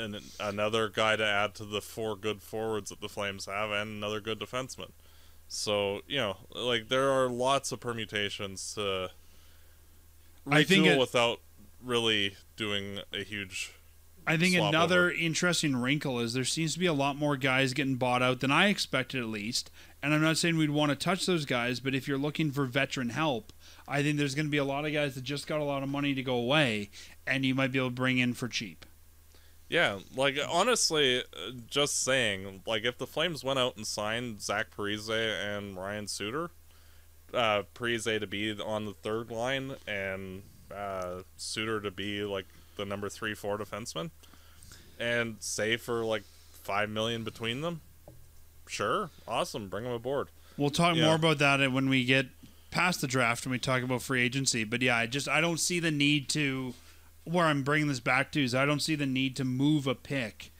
and another guy to add to the four good forwards that the Flames have and another good defenseman. So, you know, like there are lots of permutations to I think it- without really doing a huge I think another over. interesting wrinkle is there seems to be a lot more guys getting bought out than I expected, at least. And I'm not saying we'd want to touch those guys, but if you're looking for veteran help, I think there's going to be a lot of guys that just got a lot of money to go away, and you might be able to bring in for cheap. Yeah, like honestly, just saying, like if the Flames went out and signed Zach Parise and Ryan Suter, uh, Parise to be on the third line and uh, Suter to be like the number three, four defenseman, and say for like five million between them, sure, awesome, bring them aboard. We'll talk Yeah. more about that when we get past the draft and we talk about free agency. But yeah, I just I don't see the need to. Where I'm bringing this back to is I don't see the need to move a pick.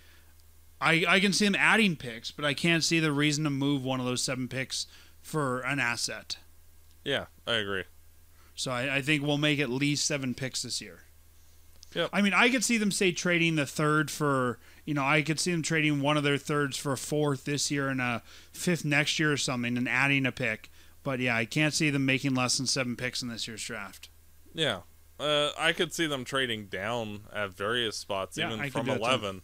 I I can see them adding picks, but I can't see the reason to move one of those seven picks for an asset. Yeah, I agree. So I, I think we'll make at least seven picks this year. Yep. I mean, I could see them say trading the third for you know I could see them trading one of their thirds for a fourth this year and a fifth next year or something and adding a pick. But yeah, I can't see them making less than seven picks in this year's draft. Yeah. Uh, I could see them trading down at various spots, Yeah, even I from that too. 11.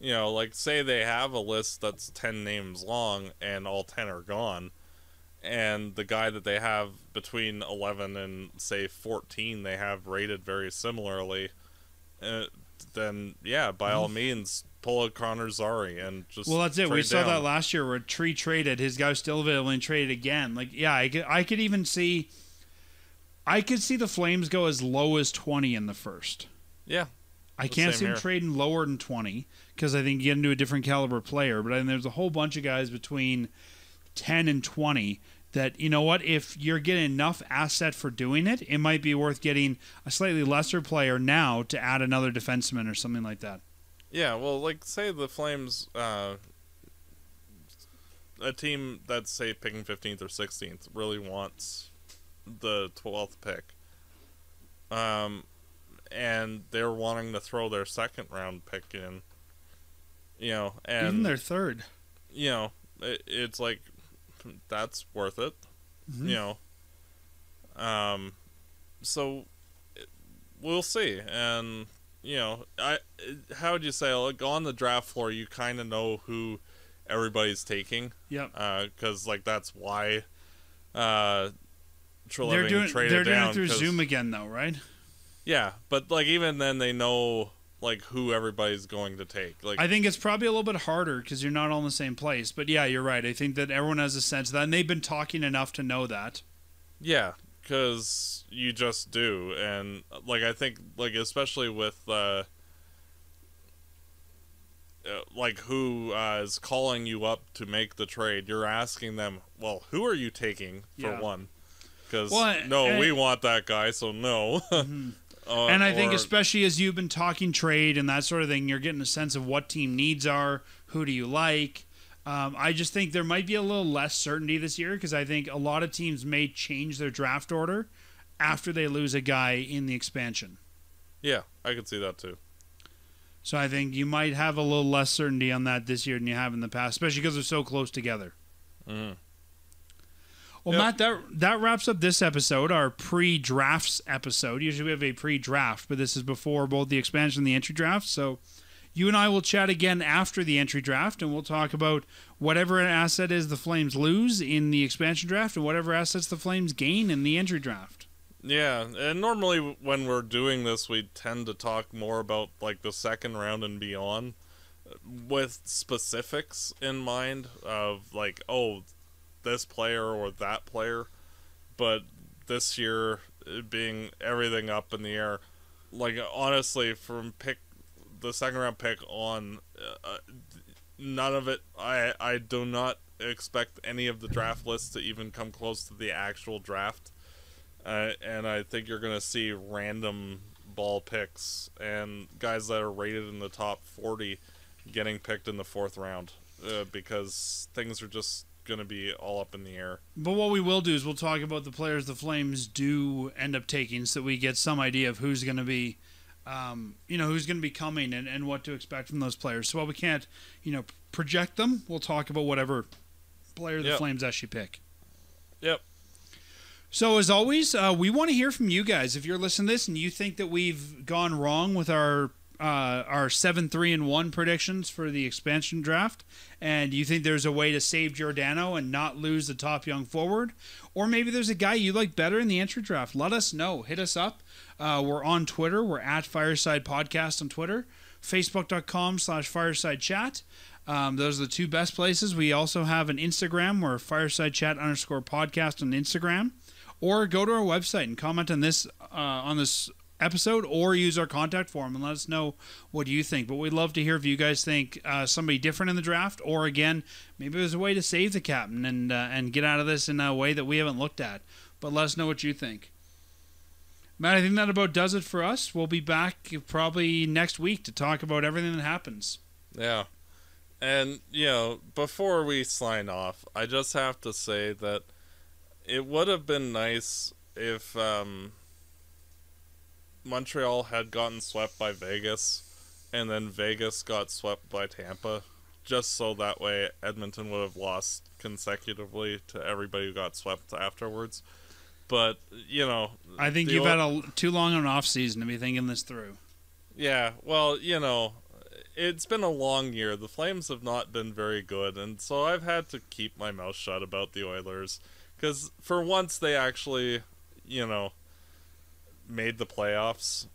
You know, like, say they have a list that's 10 names long and all 10 are gone, and the guy that they have between 11 and, say, 14 they have rated very similarly, uh, then, yeah, by all means, pull a Connor Zary and just. Mm-hmm. Well, that's it. We saw that last year where Tree traded. His guy still available and traded again. Like, yeah, I could, I could even see. I could see the Flames go as low as twenty in the first. Yeah. I can't see them here. trading lower than 20 because I think you get into a different caliber player. But I think there's a whole bunch of guys between 10 and 20 that, you know what, if you're getting enough asset for doing it, it might be worth getting a slightly lesser player now to add another defenseman or something like that. Yeah, well, like say the Flames, uh, a team that's say picking fifteenth or sixteenth really wants the twelfth pick, um, and they're wanting to throw their second round pick in. You know, and Even their third. you know, it, it's like that's worth it. Mhm. You know, um, so it- we'll see, and you know, I how would you say like on the draft floor, you kind of know who everybody's taking, Yep. because like that's why uh, They're doing, traded they're doing down it through Zoom again, though, right? Yeah, but like even then, they know like who everybody's going to take. Like I think it's probably a little bit harder because you're not all in the same place. But yeah, you're right. I think that everyone has a sense of that, and they've been talking enough to know that. Yeah, because you just do, and like I think, like especially with uh, uh, like who uh, is calling you up to make the trade, you're asking them, well, who are you taking for Yeah. one? Because Well, no, and- we want that guy, so no. Uh, and I think, especially as you've been talking trade and that sort of thing, you're getting a sense of what team needs are, who do you like. Um, I just think there might be a little less certainty this year because I think a lot of teams may change their draft order after they lose a guy in the expansion. yeah, I could see that too. So I think you might have a little less certainty on that this year than you have in the past, especially because they're so close together. hmm Well, Yep. Matt, that that wraps up this episode, our pre-drafts episode. Usually we have a pre-draft, but this is before both the expansion and the entry draft. So you and I will chat again after the entry draft, and we'll talk about whatever an asset is the Flames lose in the expansion draft, and whatever assets the Flames gain in the entry draft. Yeah, and normally when we're doing this, we tend to talk more about like the second round and beyond, uh, with specifics in mind of like, oh, this player or that player. But this year, being everything up in the air, like honestly, from pick the second round pick on, uh, uh, none of it. I I do not expect any of the draft lists to even come close to the actual draft. Uh, and I think you're going to see random ball picks and guys that are rated in the top 40 getting picked in the fourth round uh, because things are just going to be all up in the air. But what we will do is we'll talk about the players the Flames do end up taking so that we get some idea of who's going to be. Um, you know who's going to be coming and, and what to expect from those players. So while we can't, you know, project them, we'll talk about whatever player the Yep. Flames actually pick. Yep. So as always, uh, we want to hear from you guys. If you're listening to this and you think that we've gone wrong with our uh, our seven three and one predictions for the expansion draft, and you think there's a way to save Giordano and not lose the top young forward, or maybe there's a guy you like better in the entry draft, let us know. Hit us up. Uh, we're on Twitter. We're at Fireside Podcast on Twitter. Facebook.com slash Fireside Chat. Um, those are the two best places. We also have an Instagram. We're Fireside Chat underscore podcast on Instagram or go to our website and comment on this uh, on this episode or use our contact form and let us know what you think. But we'd love to hear if you guys think uh, somebody different in the draft or again maybe there's a way to save the captain and uh, and get out of this in a way that we haven't looked at. But let us know what you think. Matt i think that about does it for us. We'll be back probably next week to talk about everything that happens. Yeah. And, you know, before we sign off, I just have to say that it would have been nice if um, Montreal had gotten swept by Vegas and then Vegas got swept by Tampa, just so that way Edmonton would have lost consecutively to everybody who got swept afterwards. But, you know. i think you've had a too long an off season to be thinking this through Yeah, well, you know, it's been a long year. The Flames have not been very good, and so I've had to keep my mouth shut about the Oilers because for once they actually, you know, made the playoffs.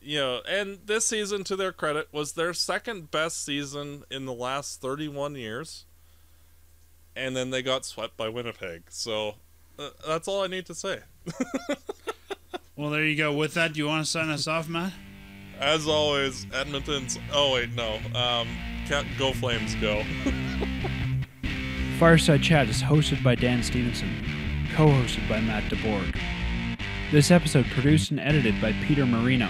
You know, and this season, to their credit, was their second best season in the last 31 years. And then they got swept by Winnipeg. So uh, that's all I need to say. well there you go with that do you want to sign us off matt As always, Edmonton's. Oh wait, no. Um, can't go Flames, go. Fireside Chat is hosted by Dan Stevenson, co hosted by Matt DeBorg. This episode produced and edited by Peter Marino.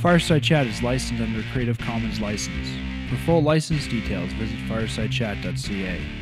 Fireside Chat is licensed under Creative Commons license. For full license details, visit firesidechat.ca.